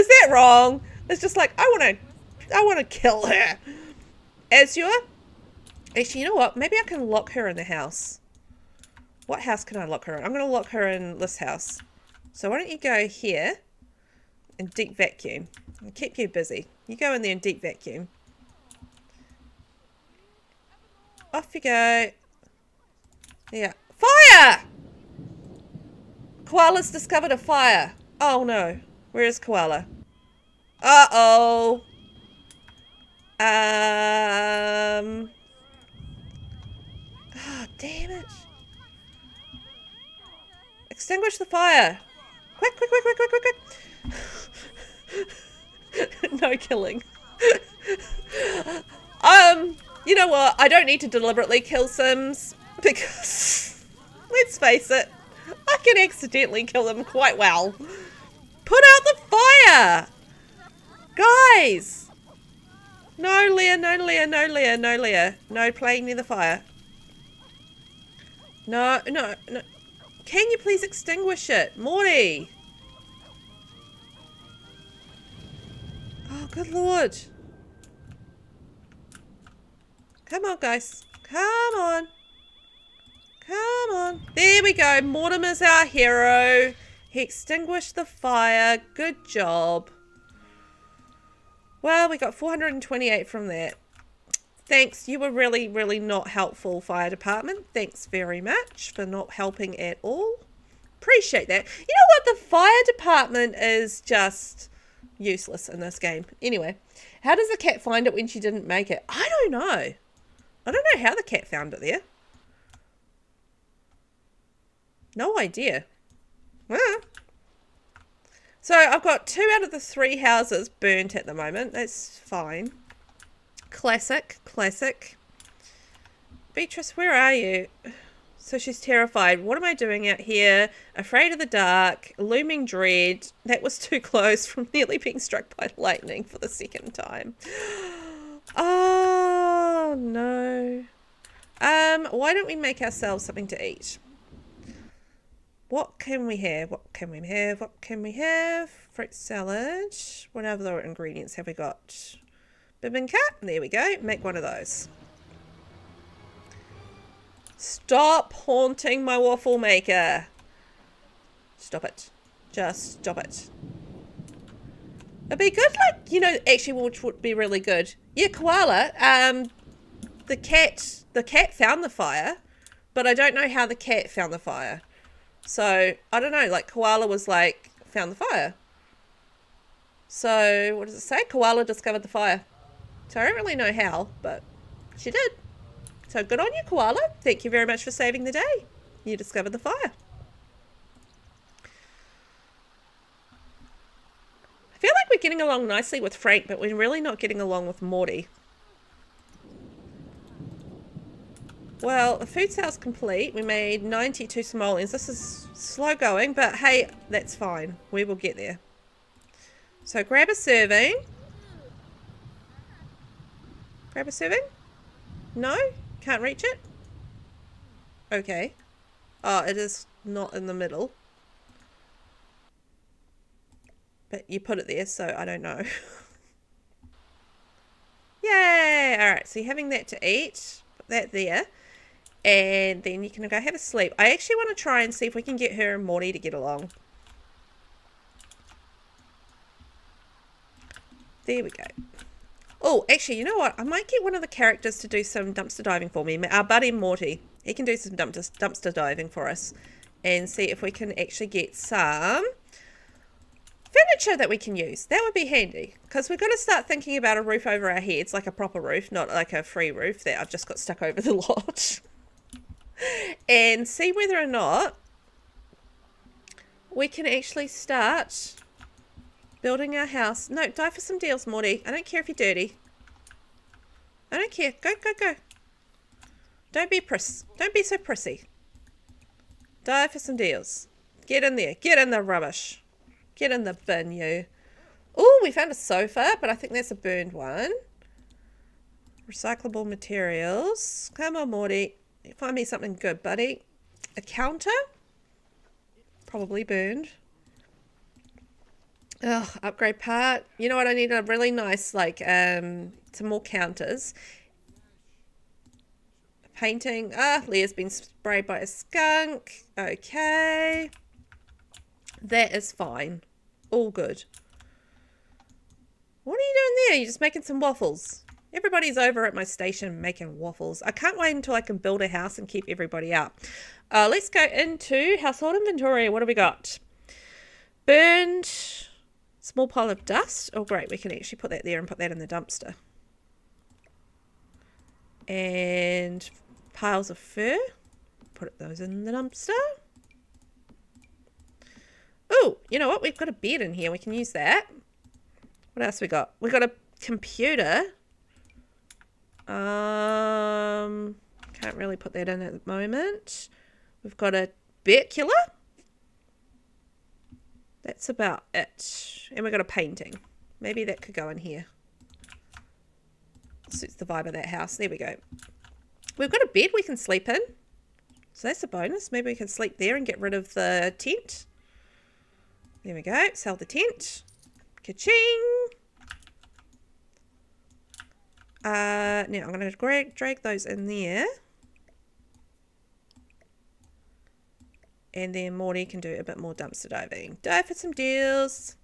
A: that wrong? It's just like, I want to, I want to kill her. Azure? Actually, you know what? Maybe I can lock her in the house. What house can I lock her in? I'm going to lock her in this house. So why don't you go here and deep vacuum. I'll keep you busy. You go in there and deep vacuum. Off you go. Yeah. Fire! Koala's discovered a fire. Oh no. Where is Koala? Uh-oh. Um. Oh, damn it. Extinguish the fire. Quick, quick, quick, quick, quick, quick, quick. no killing. um, you know what? I don't need to deliberately kill Sims because, let's face it, I can accidentally kill them quite well. Put out the fire! Guys! No, Leah, no, Leah, no, Leah, no, Leah. No playing near the fire. No, no, no. Can you please extinguish it? Morty! Oh, good lord. Come on, guys. Come on. Come on. There we go. Mortimer's our hero. He extinguished the fire. Good job. Well, we got 428 from that. Thanks. You were really, really not helpful, fire department. Thanks very much for not helping at all. Appreciate that. You know what? The fire department is just useless in this game. Anyway, how does the cat find it when she didn't make it? I don't know. I don't know how the cat found it there. No idea. So I've got two out of the three houses burnt at the moment. That's fine. Classic, classic. Beatrice, where are you? So she's terrified. What am I doing out here? Afraid of the dark, looming dread. That was too close from nearly being struck by lightning for the second time. Oh, no. Um, why don't we make ourselves something to eat? What can we have? What can we have? What can we have? Fruit salad. What other ingredients have we got? Bibingka. There we go. Make one of those. Stop haunting my waffle maker. Stop it. Just stop it. It'd be good, like, you know, actually, which would be really good. Yeah, koala. Um, the cat, the cat found the fire, but I don't know how the cat found the fire. So, I don't know, like, koala was like, found the fire. So, what does it say? Koala discovered the fire. So, I don't really know how, but she did. So, good on you, koala. Thank you very much for saving the day. You discovered the fire. I feel like we're getting along nicely with Frank, but we're really not getting along with Morty. Well, the food sale's complete. We made 92 simoleons. This is slow going, but hey, that's fine. We will get there. So grab a serving. Grab a serving? No? Can't reach it? Okay. Oh, it is not in the middle. But you put it there, so I don't know. Yay! Alright, so you're having that to eat. Put that there. And then you can go have a sleep. I actually want to try and see if we can get her and Morty to get along. There we go. Oh, actually, you know what? I might get one of the characters to do some dumpster diving for me. Our buddy Morty. He can do some dumpster, dumpster diving for us. And see if we can actually get some furniture that we can use. That would be handy because we're going to start thinking about a roof over our heads, like a proper roof, not like a free roof that I've just got stuck over the lot. and see whether or not we can actually start building our house. No, die for some deals, Morty. I don't care if you're dirty. I don't care. Go, go, go. Don't be priss. Don't be so prissy. Die for some deals. Get in there. Get in the rubbish. Get in the bin, you. Oh, we found a sofa, but I think that's a burned one. Recyclable materials. Come on, Morty. Find me something good, buddy. A counter? Probably burned. Ugh, upgrade part. You know what? I need a really nice, like, um, some more counters. Painting. Ah, Leah's been sprayed by a skunk. Okay. That is fine. All good. What are you doing there? You're just making some waffles. Everybody's over at my station making waffles. I can't wait until I can build a house and keep everybody up. Uh, let's go into household inventory. What do we got? Burned small pile of dust. Oh, great. We can actually put that there and put that in the dumpster. And piles of fur. Put those in the dumpster. Oh, you know what? We've got a bed in here. We can use that. What else we got? We got a computer. Um, can't really put that in at the moment. We've got a Berkula. That's about it. And we've got a painting. Maybe that could go in here. Suits the vibe of that house. There we go. We've got a bed we can sleep in. So that's a bonus. Maybe we can sleep there and get rid of the tent. There we go. Sell the tent. Ka-ching! Uh, now I'm going to drag, drag those in there. And then Morty can do a bit more dumpster diving. Dive for some deals.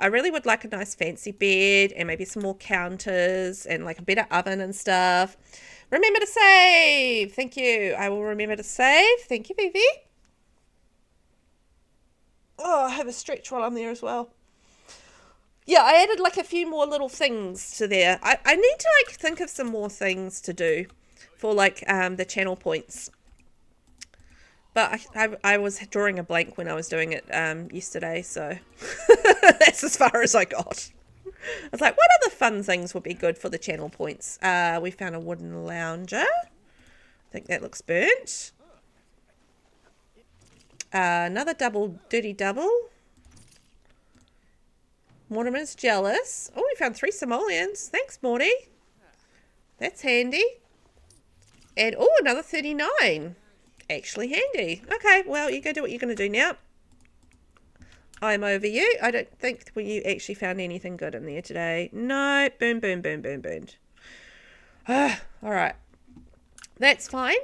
A: I really would like a nice fancy bed and maybe some more counters and like a better oven and stuff. Remember to save. Thank you. I will remember to save. Thank you, Vivi. Oh, I have a stretch while I'm there as well. Yeah, I added like a few more little things to there. I, I need to like think of some more things to do for like um, the channel points. But I, I, I, was drawing a blank when I was doing it um, yesterday, so that's as far as I got. I was like, what other fun things would be good for the channel points? Uh, we found a wooden lounger. I think that looks burnt. Uh, another double dirty double. Mortimer's jealous. Oh, we found three simoleons. Thanks, Morty. That's handy. And, oh, another 39. Actually handy. Okay, well, you go do what you're going to do now. I'm over you. I don't think you actually found anything good in there today. No, boom, boom, boom, boom, boom. Ah, all right. That's fine.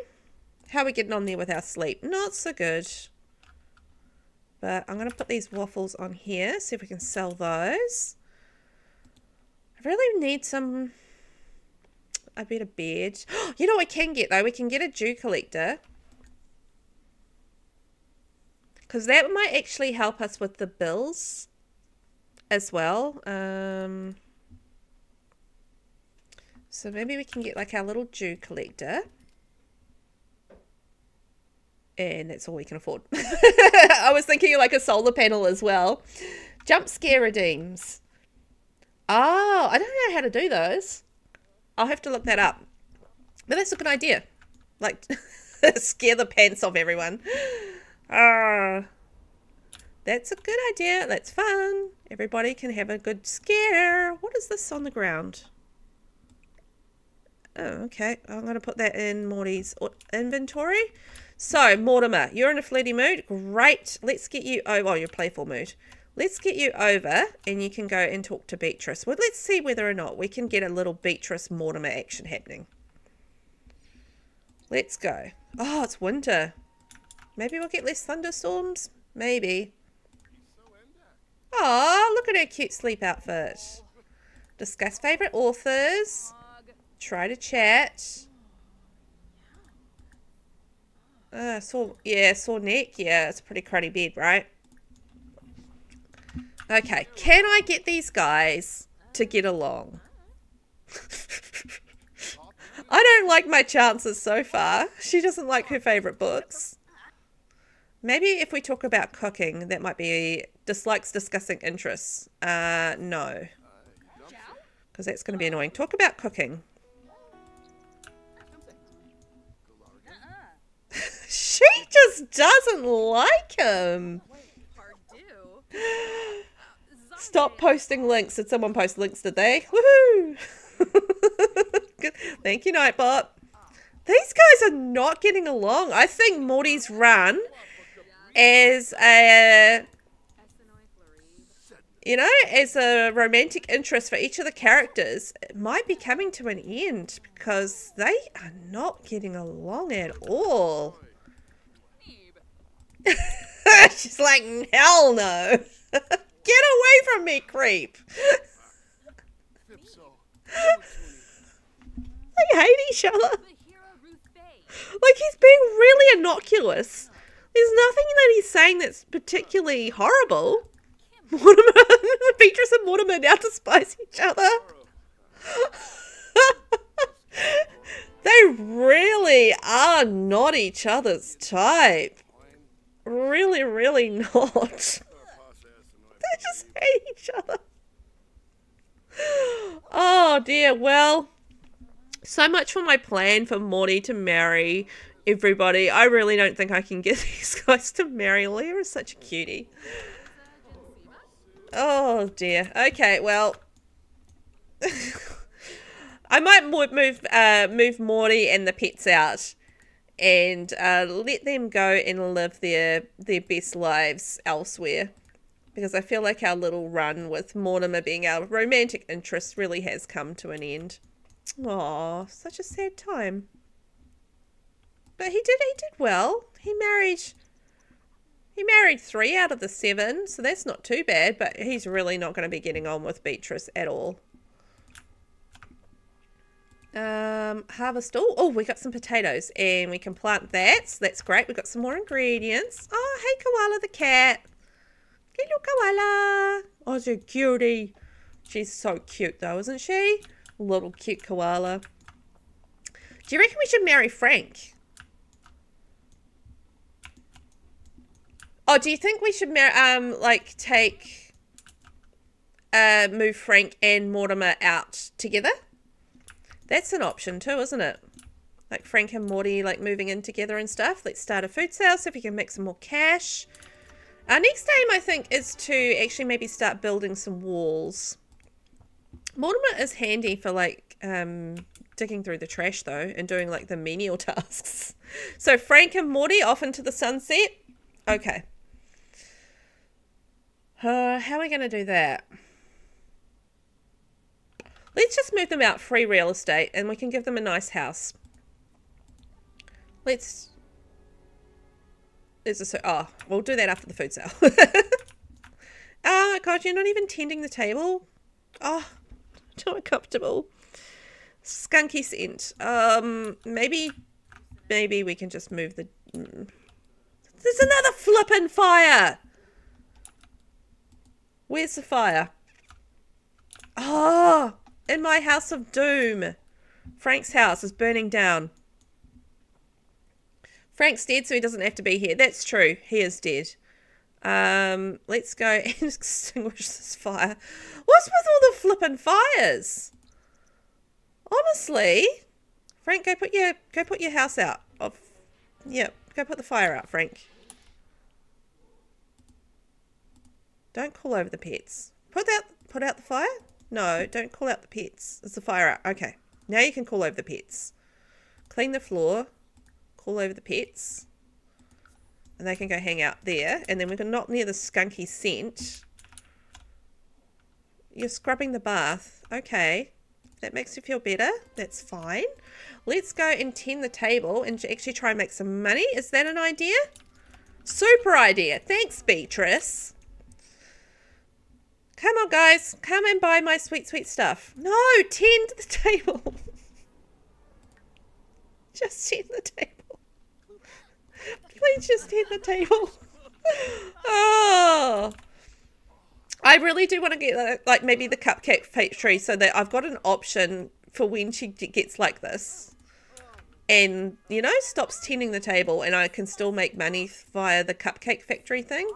A: How are we getting on there with our sleep? Not so good. But I'm going to put these waffles on here, see if we can sell those. I really need some... a bet a bed. You know we can get, though? We can get a dew collector. Because that might actually help us with the bills as well. Um, so maybe we can get like our little dew collector. And that's all we can afford. I was thinking like a solar panel as well. Jump scare redeems. Oh, I don't know how to do those. I'll have to look that up. But that's a good idea. Like, scare the pants off everyone. Ah, that's a good idea. That's fun. Everybody can have a good scare. What is this on the ground? Oh, okay. I'm going to put that in Morty's inventory. So, Mortimer, you're in a flirty mood. Great. Let's get you... Oh, well, your playful mood. Let's get you over and you can go and talk to Beatrice. Well, let's see whether or not we can get a little Beatrice Mortimer action happening. Let's go. Oh, it's winter. Maybe we'll get less thunderstorms? Maybe. Oh, look at her cute sleep outfit. Discuss favourite authors. Try to chat. Uh, sore, yeah, sore neck. Yeah, it's a pretty cruddy bed, right? Okay, can I get these guys to get along? I don't like my chances so far. She doesn't like her favourite books. Maybe if we talk about cooking, that might be dislikes discussing interests. Uh, no. Because that's going to be annoying. Talk about cooking. she just doesn't like him. Stop posting links. Did someone post links, did they? Woohoo! Thank you, Nightbot. These guys are not getting along. I think Morty's run as a you know, as a romantic interest for each of the characters, it might be coming to an end because they are not getting along at all. She's like, hell no. Get away from me, creep. they hate each other. Like, he's being really innocuous. There's nothing that he's saying that's particularly horrible. Mortimer, Beatrice and Mortimer now despise each other. they really are not each other's type. Really, really not. they just hate each other. Oh dear, well, so much for my plan for Morty to marry everybody. I really don't think I can get these guys to marry. Leah is such a cutie. Oh dear. Okay, well. I might move uh, move Morty and the pets out and uh, let them go and live their their best lives elsewhere. Because I feel like our little run with Mortimer being our romantic interest really has come to an end. Aw, such a sad time. But he did he did well. He married he married three out of the seven, so that's not too bad, but he's really not going to be getting on with Beatrice at all. Um, harvest all. Oh, we got some potatoes and we can plant that. So that's great. We've got some more ingredients. Oh, hey, Koala the cat. Hello, Koala. Oh, she's a cutie. She's so cute though, isn't she? Little cute koala. Do you reckon we should marry Frank? Oh, do you think we should um like take uh move Frank and Mortimer out together? That's an option too, isn't it? Like Frank and Morty like moving in together and stuff. Let's start a food sale so if we can make some more cash. Our next aim, I think, is to actually maybe start building some walls. Mortimer is handy for like um, digging through the trash though and doing like the menial tasks. So Frank and Morty off into the sunset. Okay. Uh, how are we going to do that? Let's just move them out free real estate and we can give them a nice house. Let's. There's a. Oh, we'll do that after the food sale. oh, God, you're not even tending the table? Oh, not comfortable. Skunky scent. Um, maybe. Maybe we can just move the. Mm. There's another flippin' fire! Where's the fire? Oh, in my house of doom. Frank's house is burning down. Frank's dead, so he doesn't have to be here. That's true. He is dead. Um, let's go and extinguish this fire. What's with all the flippin' fires? Honestly, Frank, go put your go put your house out. Of, yeah, go put the fire out, Frank. Don't call over the pets. Put out put out the fire? No, don't call out the pets. Is the fire out? Okay. Now you can call over the pets. Clean the floor. Call over the pets. And they can go hang out there. And then we can not near the skunky scent. You're scrubbing the bath. Okay. That makes you feel better. That's fine. Let's go and tend the table and actually try and make some money. Is that an idea? Super idea. Thanks, Beatrice. Come on, guys. Come and buy my sweet, sweet stuff. No, tend the table. just tend the table. Please just tend the table. oh. I really do want to get uh, like maybe the cupcake factory so that I've got an option for when she gets like this and you know stops tending the table and I can still make money via the cupcake factory thing.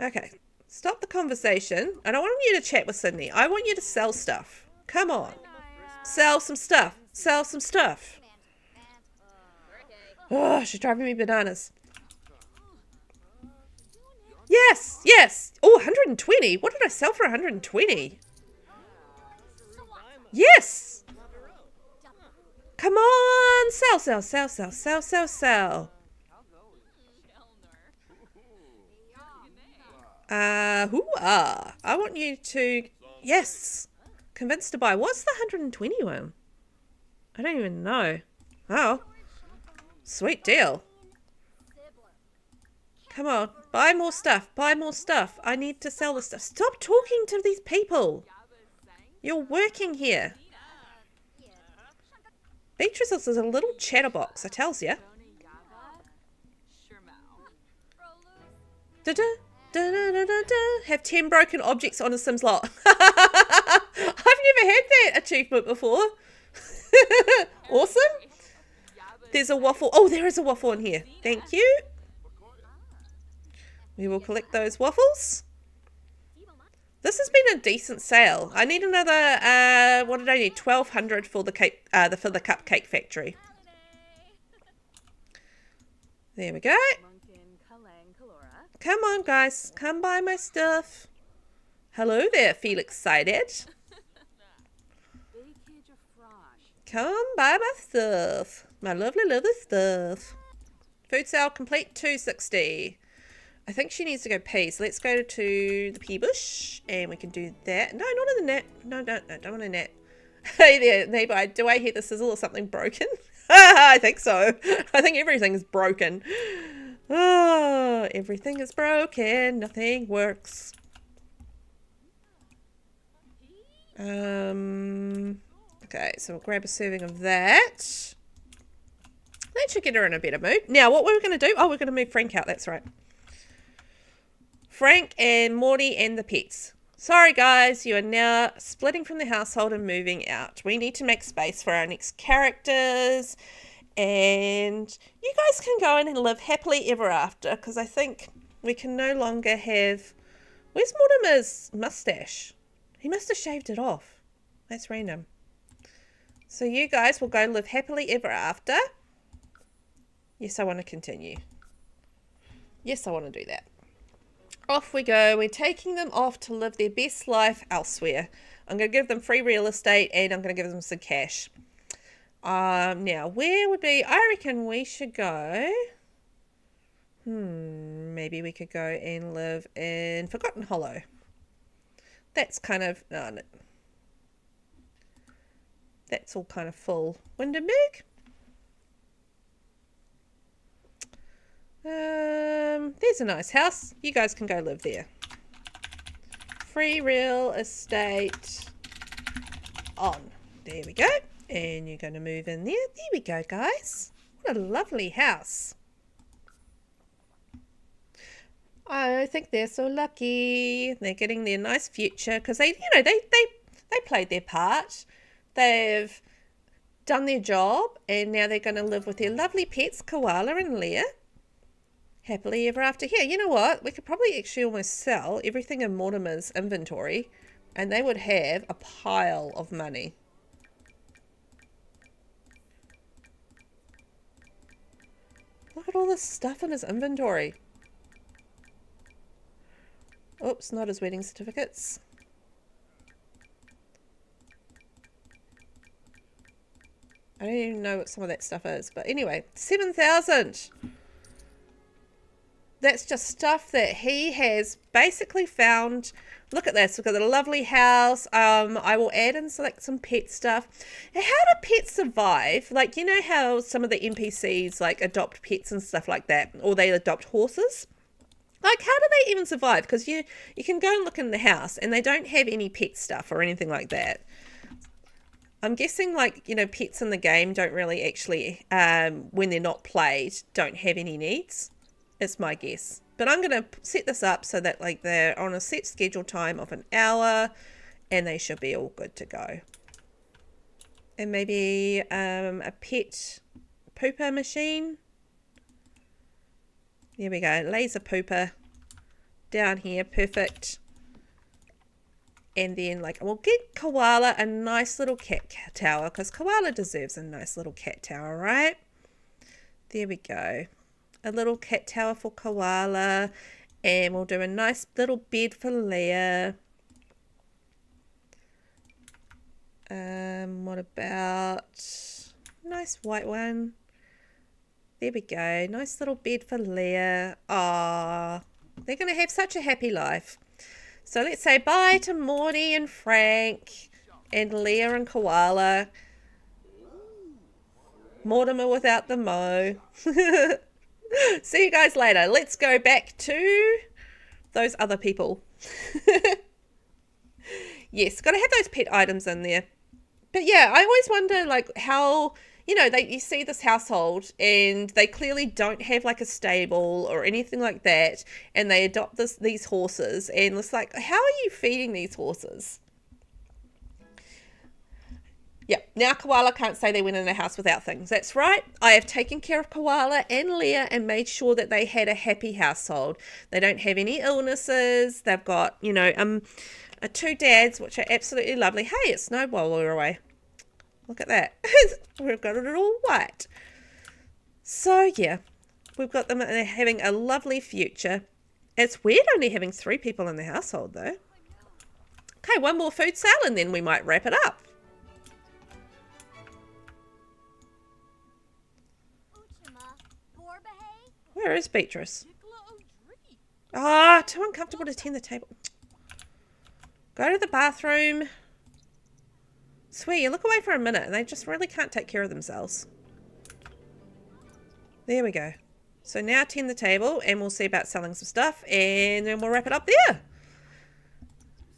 A: Okay. Stop the conversation. I don't want you to chat with Sydney. I want you to sell stuff. Come on. Sell some stuff. Sell some stuff. Oh, she's driving me bananas. Yes, yes. Oh, 120. What did I sell for 120? Yes. Come on. Sell, sell, sell, sell, sell, sell, sell. Uh, hoo-ah. I want you to, yes, convinced to buy. What's the 120 one? I don't even know. Oh, sweet deal. Come on, buy more stuff, buy more stuff. I need to sell this stuff. Stop talking to these people. You're working here. Beatrice is a little chatterbox, I tells ya. Da-da. Have 10 broken objects on a Sims lot. I've never had that achievement before. awesome. There's a waffle. Oh, there is a waffle in here. Thank you. We will collect those waffles. This has been a decent sale. I need another, uh, what did I need? 1200 for the cake, uh, the, for the cupcake factory. There we go. Come on, guys. Come buy my stuff. Hello there, feel excited? Come buy my stuff. My lovely, lovely stuff. Food sale complete 260. I think she needs to go pee. So let's go to the pea bush and we can do that. No, not in the net. No, no, no, don't want a net. Hey there, neighbor. Do I hear the sizzle or something broken? I think so. I think everything is broken. Oh, everything is broken. Nothing works. Um, okay, so we'll grab a serving of that. That should get her in a better mood. Now, what we're going to do... Oh, we're going to move Frank out. That's right. Frank and Morty and the pets. Sorry, guys. You are now splitting from the household and moving out. We need to make space for our next characters and you guys can go in and live happily ever after because I think we can no longer have. Where's Mortimer's mustache? He must have shaved it off. That's random. So you guys will go live happily ever after. Yes, I want to continue. Yes, I want to do that. Off we go. We're taking them off to live their best life elsewhere. I'm going to give them free real estate and I'm going to give them some cash. Um, now, where would be... I reckon we should go... Hmm, maybe we could go and live in Forgotten Hollow. That's kind of... Oh, no. That's all kind of full. Windenburg? Um, there's a nice house. You guys can go live there. Free real estate on. There we go. And you're going to move in there. There we go, guys. What a lovely house. I think they're so lucky. They're getting their nice future because they, you know, they, they, they played their part. They've done their job and now they're going to live with their lovely pets, Koala and Leah. Happily ever after. Here, you know what? We could probably actually almost sell everything in Mortimer's inventory and they would have a pile of money. Look at all this stuff in his inventory. Oops, not his wedding certificates. I don't even know what some of that stuff is. But anyway, 7,000. That's just stuff that he has basically found. Look at this. We've got a lovely house. Um, I will add in like some pet stuff. how do pets survive? Like, you know how some of the NPCs like adopt pets and stuff like that? Or they adopt horses? Like, how do they even survive? Because you, you can go and look in the house and they don't have any pet stuff or anything like that. I'm guessing like, you know, pets in the game don't really actually, um, when they're not played, don't have any needs. It's my guess. But I'm going to set this up so that like they're on a set schedule time of an hour and they should be all good to go. And maybe um, a pet pooper machine. There we go. Laser pooper down here. Perfect. And then, like, we'll get Koala a nice little cat tower because Koala deserves a nice little cat tower, right? There we go. A little cat tower for Koala. And we'll do a nice little bed for Leah. Um, what about nice white one? There we go. Nice little bed for Leah. Ah, they're going to have such a happy life. So let's say bye to Morty and Frank and Leah and Koala. Mortimer without the mo. See you guys later. Let's go back to those other people. yes, got to have those pet items in there. But yeah, I always wonder like how you know, they you see this household and they clearly don't have like a stable or anything like that, and they adopt this these horses, and it's like, how are you feeding these horses? Yeah, now Koala can't say they went in a house without things. That's right. I have taken care of Koala and Leah and made sure that they had a happy household. They don't have any illnesses. They've got, you know, um, uh, two dads, which are absolutely lovely. Hey, it's snowed while we are away. Look at that. We've got it all white. So, yeah, we've got them having a lovely future. It's weird only having three people in the household, though. Okay, one more food sale and then we might wrap it up. Where is Beatrice? Ah, oh, too uncomfortable to tend the table. Go to the bathroom. Sweet, you look away for a minute and they just really can't take care of themselves. There we go. So now tend the table and we'll see about selling some stuff and then we'll wrap it up there.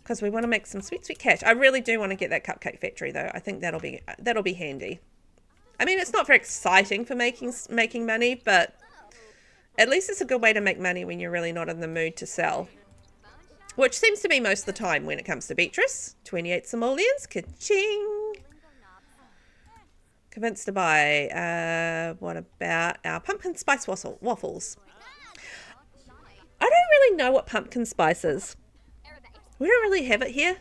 A: Because we want to make some sweet, sweet cash. I really do want to get that cupcake factory though. I think that'll be that'll be handy. I mean, it's not very exciting for making making money, but at least it's a good way to make money when you're really not in the mood to sell. Which seems to be most of the time when it comes to Beatrice. 28 simoleons. Ka-ching! Convinced to buy. Uh, what about our pumpkin spice waffles? I don't really know what pumpkin spice is. We don't really have it here.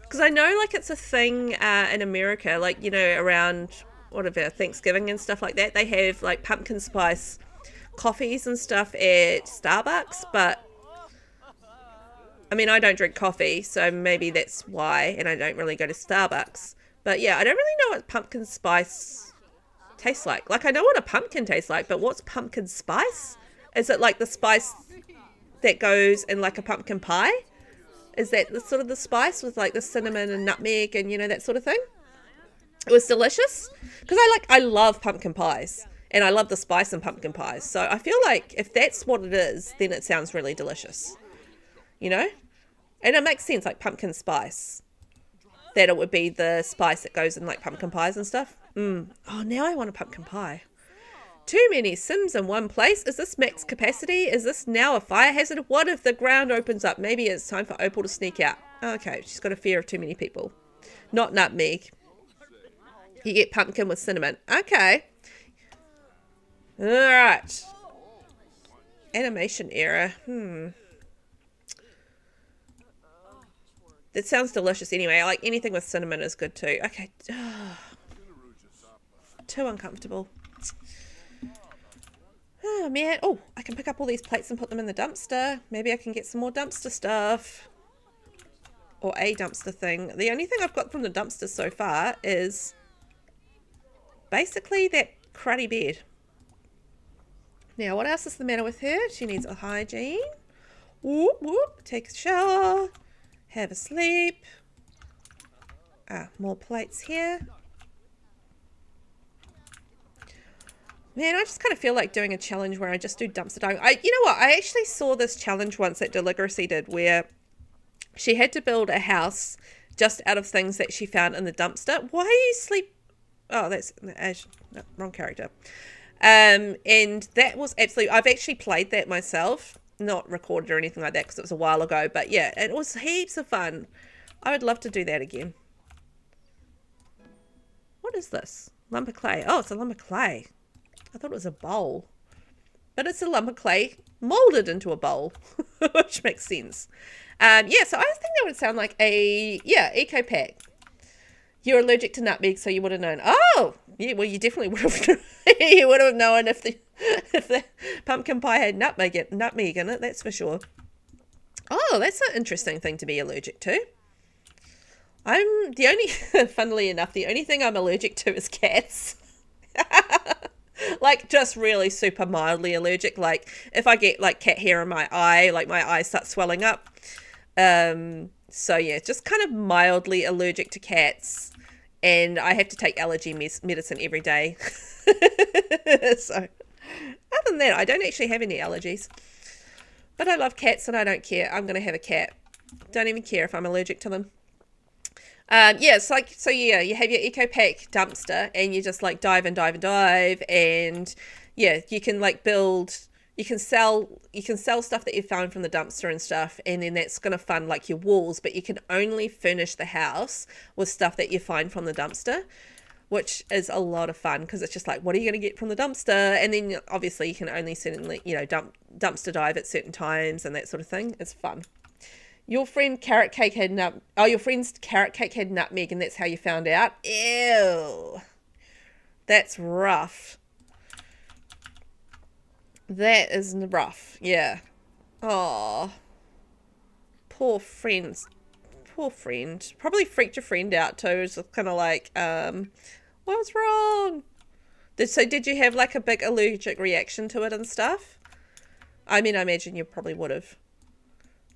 A: Because I know like it's a thing uh, in America, like, you know, around whatever, Thanksgiving and stuff like that. They have like pumpkin spice coffees and stuff at Starbucks, but I mean, I don't drink coffee, so maybe that's why, and I don't really go to Starbucks. But yeah, I don't really know what pumpkin spice tastes like. Like, I know what a pumpkin tastes like, but what's pumpkin spice? Is it like the spice that goes in like a pumpkin pie? Is that the sort of the spice with like the cinnamon and nutmeg and you know that sort of thing? It was delicious because I like I love pumpkin pies and I love the spice in pumpkin pies. So I feel like if that's what it is, then it sounds really delicious. You know? And it makes sense like pumpkin spice. That it would be the spice that goes in like pumpkin pies and stuff. Mm. Oh, now I want a pumpkin pie. Too many Sims in one place? Is this max capacity? Is this now a fire hazard? What if the ground opens up? Maybe it's time for Opal to sneak out. Okay, she's got a fear of too many people. Not nutmeg. You get pumpkin with cinnamon. Okay. Alright. Animation error. Hmm. That sounds delicious anyway. I Like anything with cinnamon is good too. Okay. Too uncomfortable. Oh man. Oh, I can pick up all these plates and put them in the dumpster. Maybe I can get some more dumpster stuff. Or a dumpster thing. The only thing I've got from the dumpster so far is basically that cruddy bed. Now, what else is the matter with her? She needs a hygiene. Whoop, whoop. Take a shower. Have a sleep. Ah, more plates here. Man, I just kind of feel like doing a challenge where I just do dumpster diving. I, you know what? I actually saw this challenge once that Deligracy did where she had to build a house just out of things that she found in the dumpster. Why are you sleep? Oh, that's No, wrong character. Um, and that was absolutely. I've actually played that myself, not recorded or anything like that because it was a while ago. But yeah, it was heaps of fun. I would love to do that again. What is this? Lump of clay. Oh, it's a lump of clay. I thought it was a bowl. But it's a lump of clay molded into a bowl, which makes sense. Um, yeah, so I think that would sound like a, yeah, eco pack. You're allergic to nutmeg, so you would have known. Oh, yeah, well, you definitely would have. you would have known if the if the pumpkin pie had nutmeg nutmeg in it. That's for sure. Oh, that's an interesting thing to be allergic to. I'm the only, funnily enough, the only thing I'm allergic to is cats. like just really super mildly allergic. Like if I get like cat hair in my eye, like my eyes start swelling up. Um, so yeah, just kind of mildly allergic to cats, and I have to take allergy mes- medicine every day. so other than that, I don't actually have any allergies. But I love cats and I don't care. I'm gonna have a cat. Don't even care if I'm allergic to them. Um, yeah, it's like so. Yeah, you have your eco pack dumpster, and you just like dive and dive and dive, and yeah, you can like build. You can sell you can sell stuff that you found from the dumpster and stuff, and then that's gonna fund like your walls. But you can only furnish the house with stuff that you find from the dumpster, which is a lot of fun because it's just like, what are you gonna get from the dumpster? And then obviously you can only certainly you know dump dumpster dive at certain times and that sort of thing. It's fun. Your friend carrot cake had nut. Oh, your friend's carrot cake had nutmeg, and that's how you found out. Ew, that's rough. That is rough. Yeah. Oh, poor friends. Poor friend. Probably freaked your friend out too. It's kind of like, um, what's wrong? So did you have like a big allergic reaction to it and stuff? I mean, I imagine you probably would have.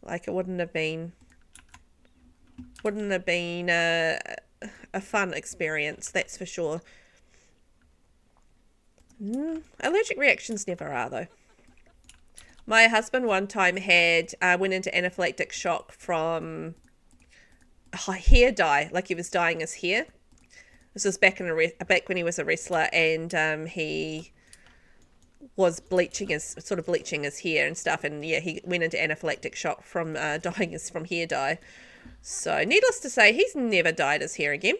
A: Like it wouldn't have been wouldn't have been a, a fun experience, that's for sure. Mm, allergic reactions never are though. My husband one time had uh, went into anaphylactic shock from hair dye, like he was dyeing his hair. This was back in a back when he was a wrestler, and um, he was bleaching his sort of bleaching his hair and stuff and yeah he went into anaphylactic shock from uh, dyeing his from hair dye so needless to say he's never dyed his hair again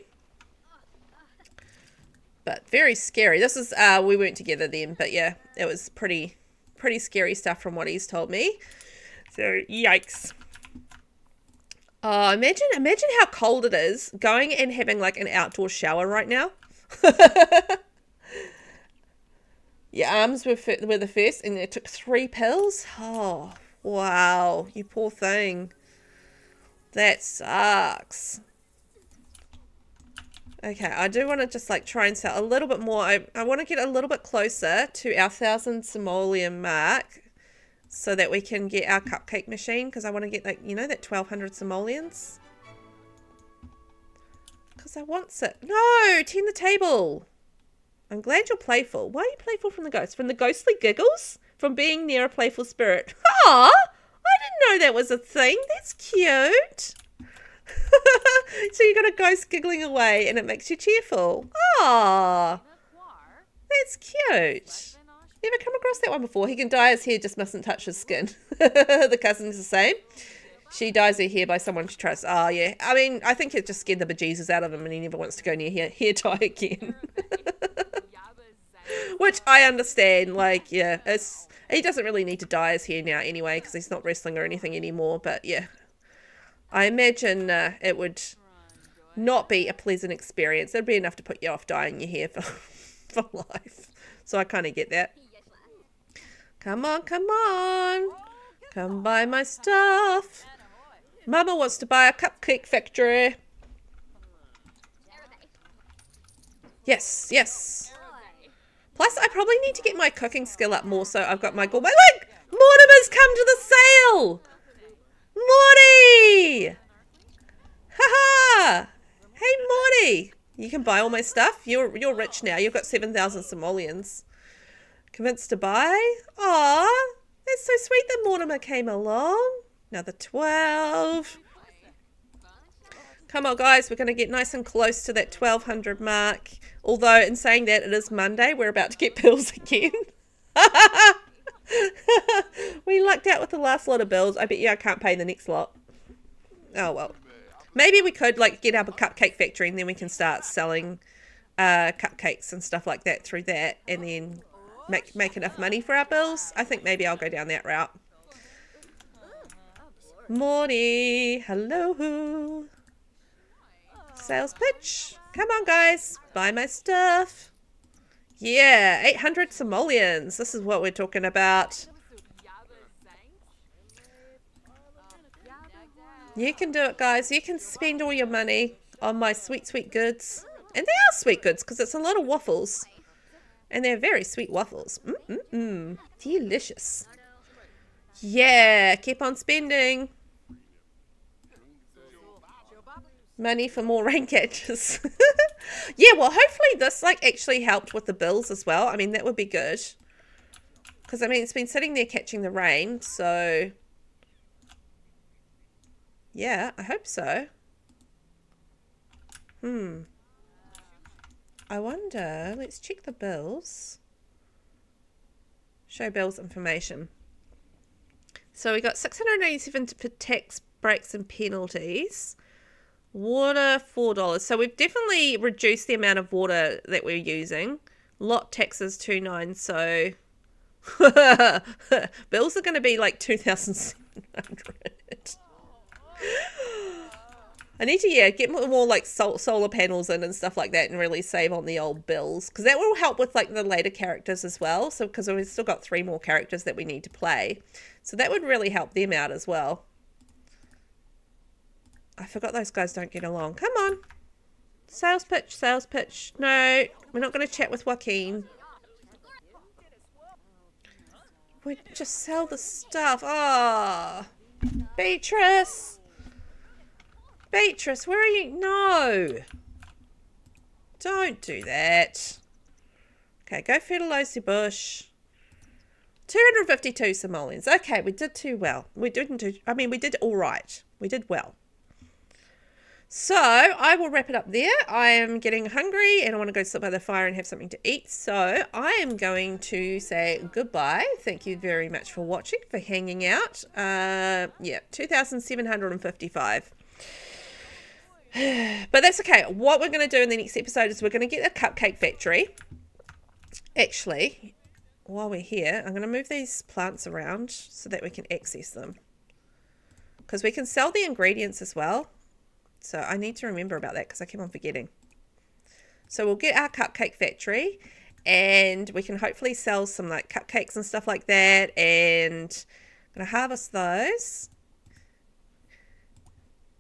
A: but very scary this is uh we weren't together then but yeah it was pretty pretty scary stuff from what he's told me so yikes oh imagine imagine how cold it is going and having like an outdoor shower right now Your arms were, were the first, and it took three pills. Oh, wow. You poor thing. That sucks. Okay, I do want to just like try and sell a little bit more. I, I want to get a little bit closer to our thousand simoleon mark so that we can get our cupcake machine because I want to get like, you know, that 1200 simoleons. Because I want it. No, tend the table. I'm glad you're playful. Why are you playful from the ghost? From the ghostly giggles? From being near a playful spirit? Ah, I didn't know that was a thing. That's cute. so you got a ghost giggling away and it makes you cheerful. Ah, that's cute. Never come across that one before. He can dye his hair, just mustn't touch his skin. the cousin's the same. She dyes her hair by someone she trusts. Oh, yeah. I mean, I think it just scared the bejesus out of him and he never wants to go near hair, hair dye again. Which I understand. Like, yeah, it's he doesn't really need to dye his hair now anyway because he's not wrestling or anything anymore. But yeah, I imagine uh, it would not be a pleasant experience. It'd be enough to put you off dyeing your hair for, for life. So I kind of get that. Come on, come on. Come buy my stuff. Mama wants to buy a cupcake factory. Yes, yes. Plus, I probably need to get my cooking skill up more so I've got my gourmet. Look! Mortimer's come to the sale! Morty! Haha! -ha! Hey, Morty! You can buy all my stuff. You're you're rich now. You've got 7,000 simoleons. Convinced to buy? Aw, that's so sweet that Mortimer came along. Another 12. Come on, guys. We're going to get nice and close to that 1200 mark. Although, in saying that, it is Monday. We're about to get bills again. we lucked out with the last lot of bills. I bet you I can't pay the next lot. Oh, well. Maybe we could, like, get up a cupcake factory and then we can start selling uh, cupcakes and stuff like that through that and then make, make enough money for our bills. I think maybe I'll go down that route. Morty, hello. Sales pitch. Come on, guys. Buy my stuff. Yeah, 800 simoleons. This is what we're talking about. You can do it, guys. You can spend all your money on my sweet, sweet goods. And they are sweet goods because it's a lot of waffles. And they're very sweet waffles. Mm-mm-mm. Delicious. Yeah, keep on spending. Money for more rain catches. yeah, well, hopefully this like actually helped with the bills as well. I mean, that would be good. Because, I mean, it's been sitting there catching the rain, so... Yeah, I hope so. Hmm. I wonder, let's check the bills. Show bills information. So we got 687 for tax breaks and penalties. Water, $4. So we've definitely reduced the amount of water that we're using. Lot taxes, two nine. So bills are going to be like 2,700. I need to, yeah, get more like sol solar panels in and stuff like that and really save on the old bills. Because that will help with like the later characters as well. So, because we've still got three more characters that we need to play. So that would really help them out as well. I forgot those guys don't get along. Come on. Sales pitch, sales pitch. No, we're not going to chat with Joaquin. We just sell the stuff. Ah, oh. Beatrice. Beatrice, where are you? No. Don't do that. Okay, go fertilise your bush. 252 simoleons. Okay, we did too well. We didn't do, I mean, we did all right. We did well. So I will wrap it up there. I am getting hungry and I want to go sit by the fire and have something to eat. So I am going to say goodbye. Thank you very much for watching, for hanging out. Uh, yeah, 2,755. but that's okay. What we're going to do in the next episode is we're going to get a cupcake factory. Actually, while we're here, I'm going to move these plants around so that we can access them. Because we can sell the ingredients as well. So I need to remember about that because I keep on forgetting. So we'll get our cupcake factory and we can hopefully sell some like cupcakes and stuff like that and I'm going to harvest those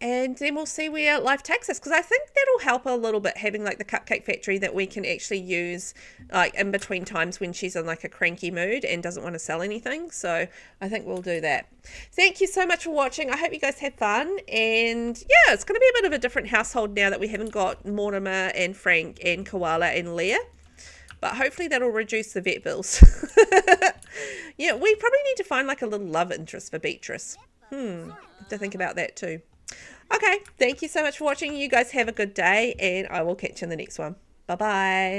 A: and then we'll see where life takes us because I think that'll help a little bit having like the cupcake factory that we can actually use like in between times when she's in like a cranky mood and doesn't want to sell anything. So I think we'll do that. Thank you so much for watching. I hope you guys had fun and yeah, it's going to be a bit of a different household now that we haven't got Mortimer and Frank and Koala and Leah. But hopefully that'll reduce the vet bills. yeah, we probably need to find like a little love interest for Beatrice. Hmm, to think about that too. Okay, thank you so much for watching. You guys have a good day, and I will catch you in the next one. Bye bye.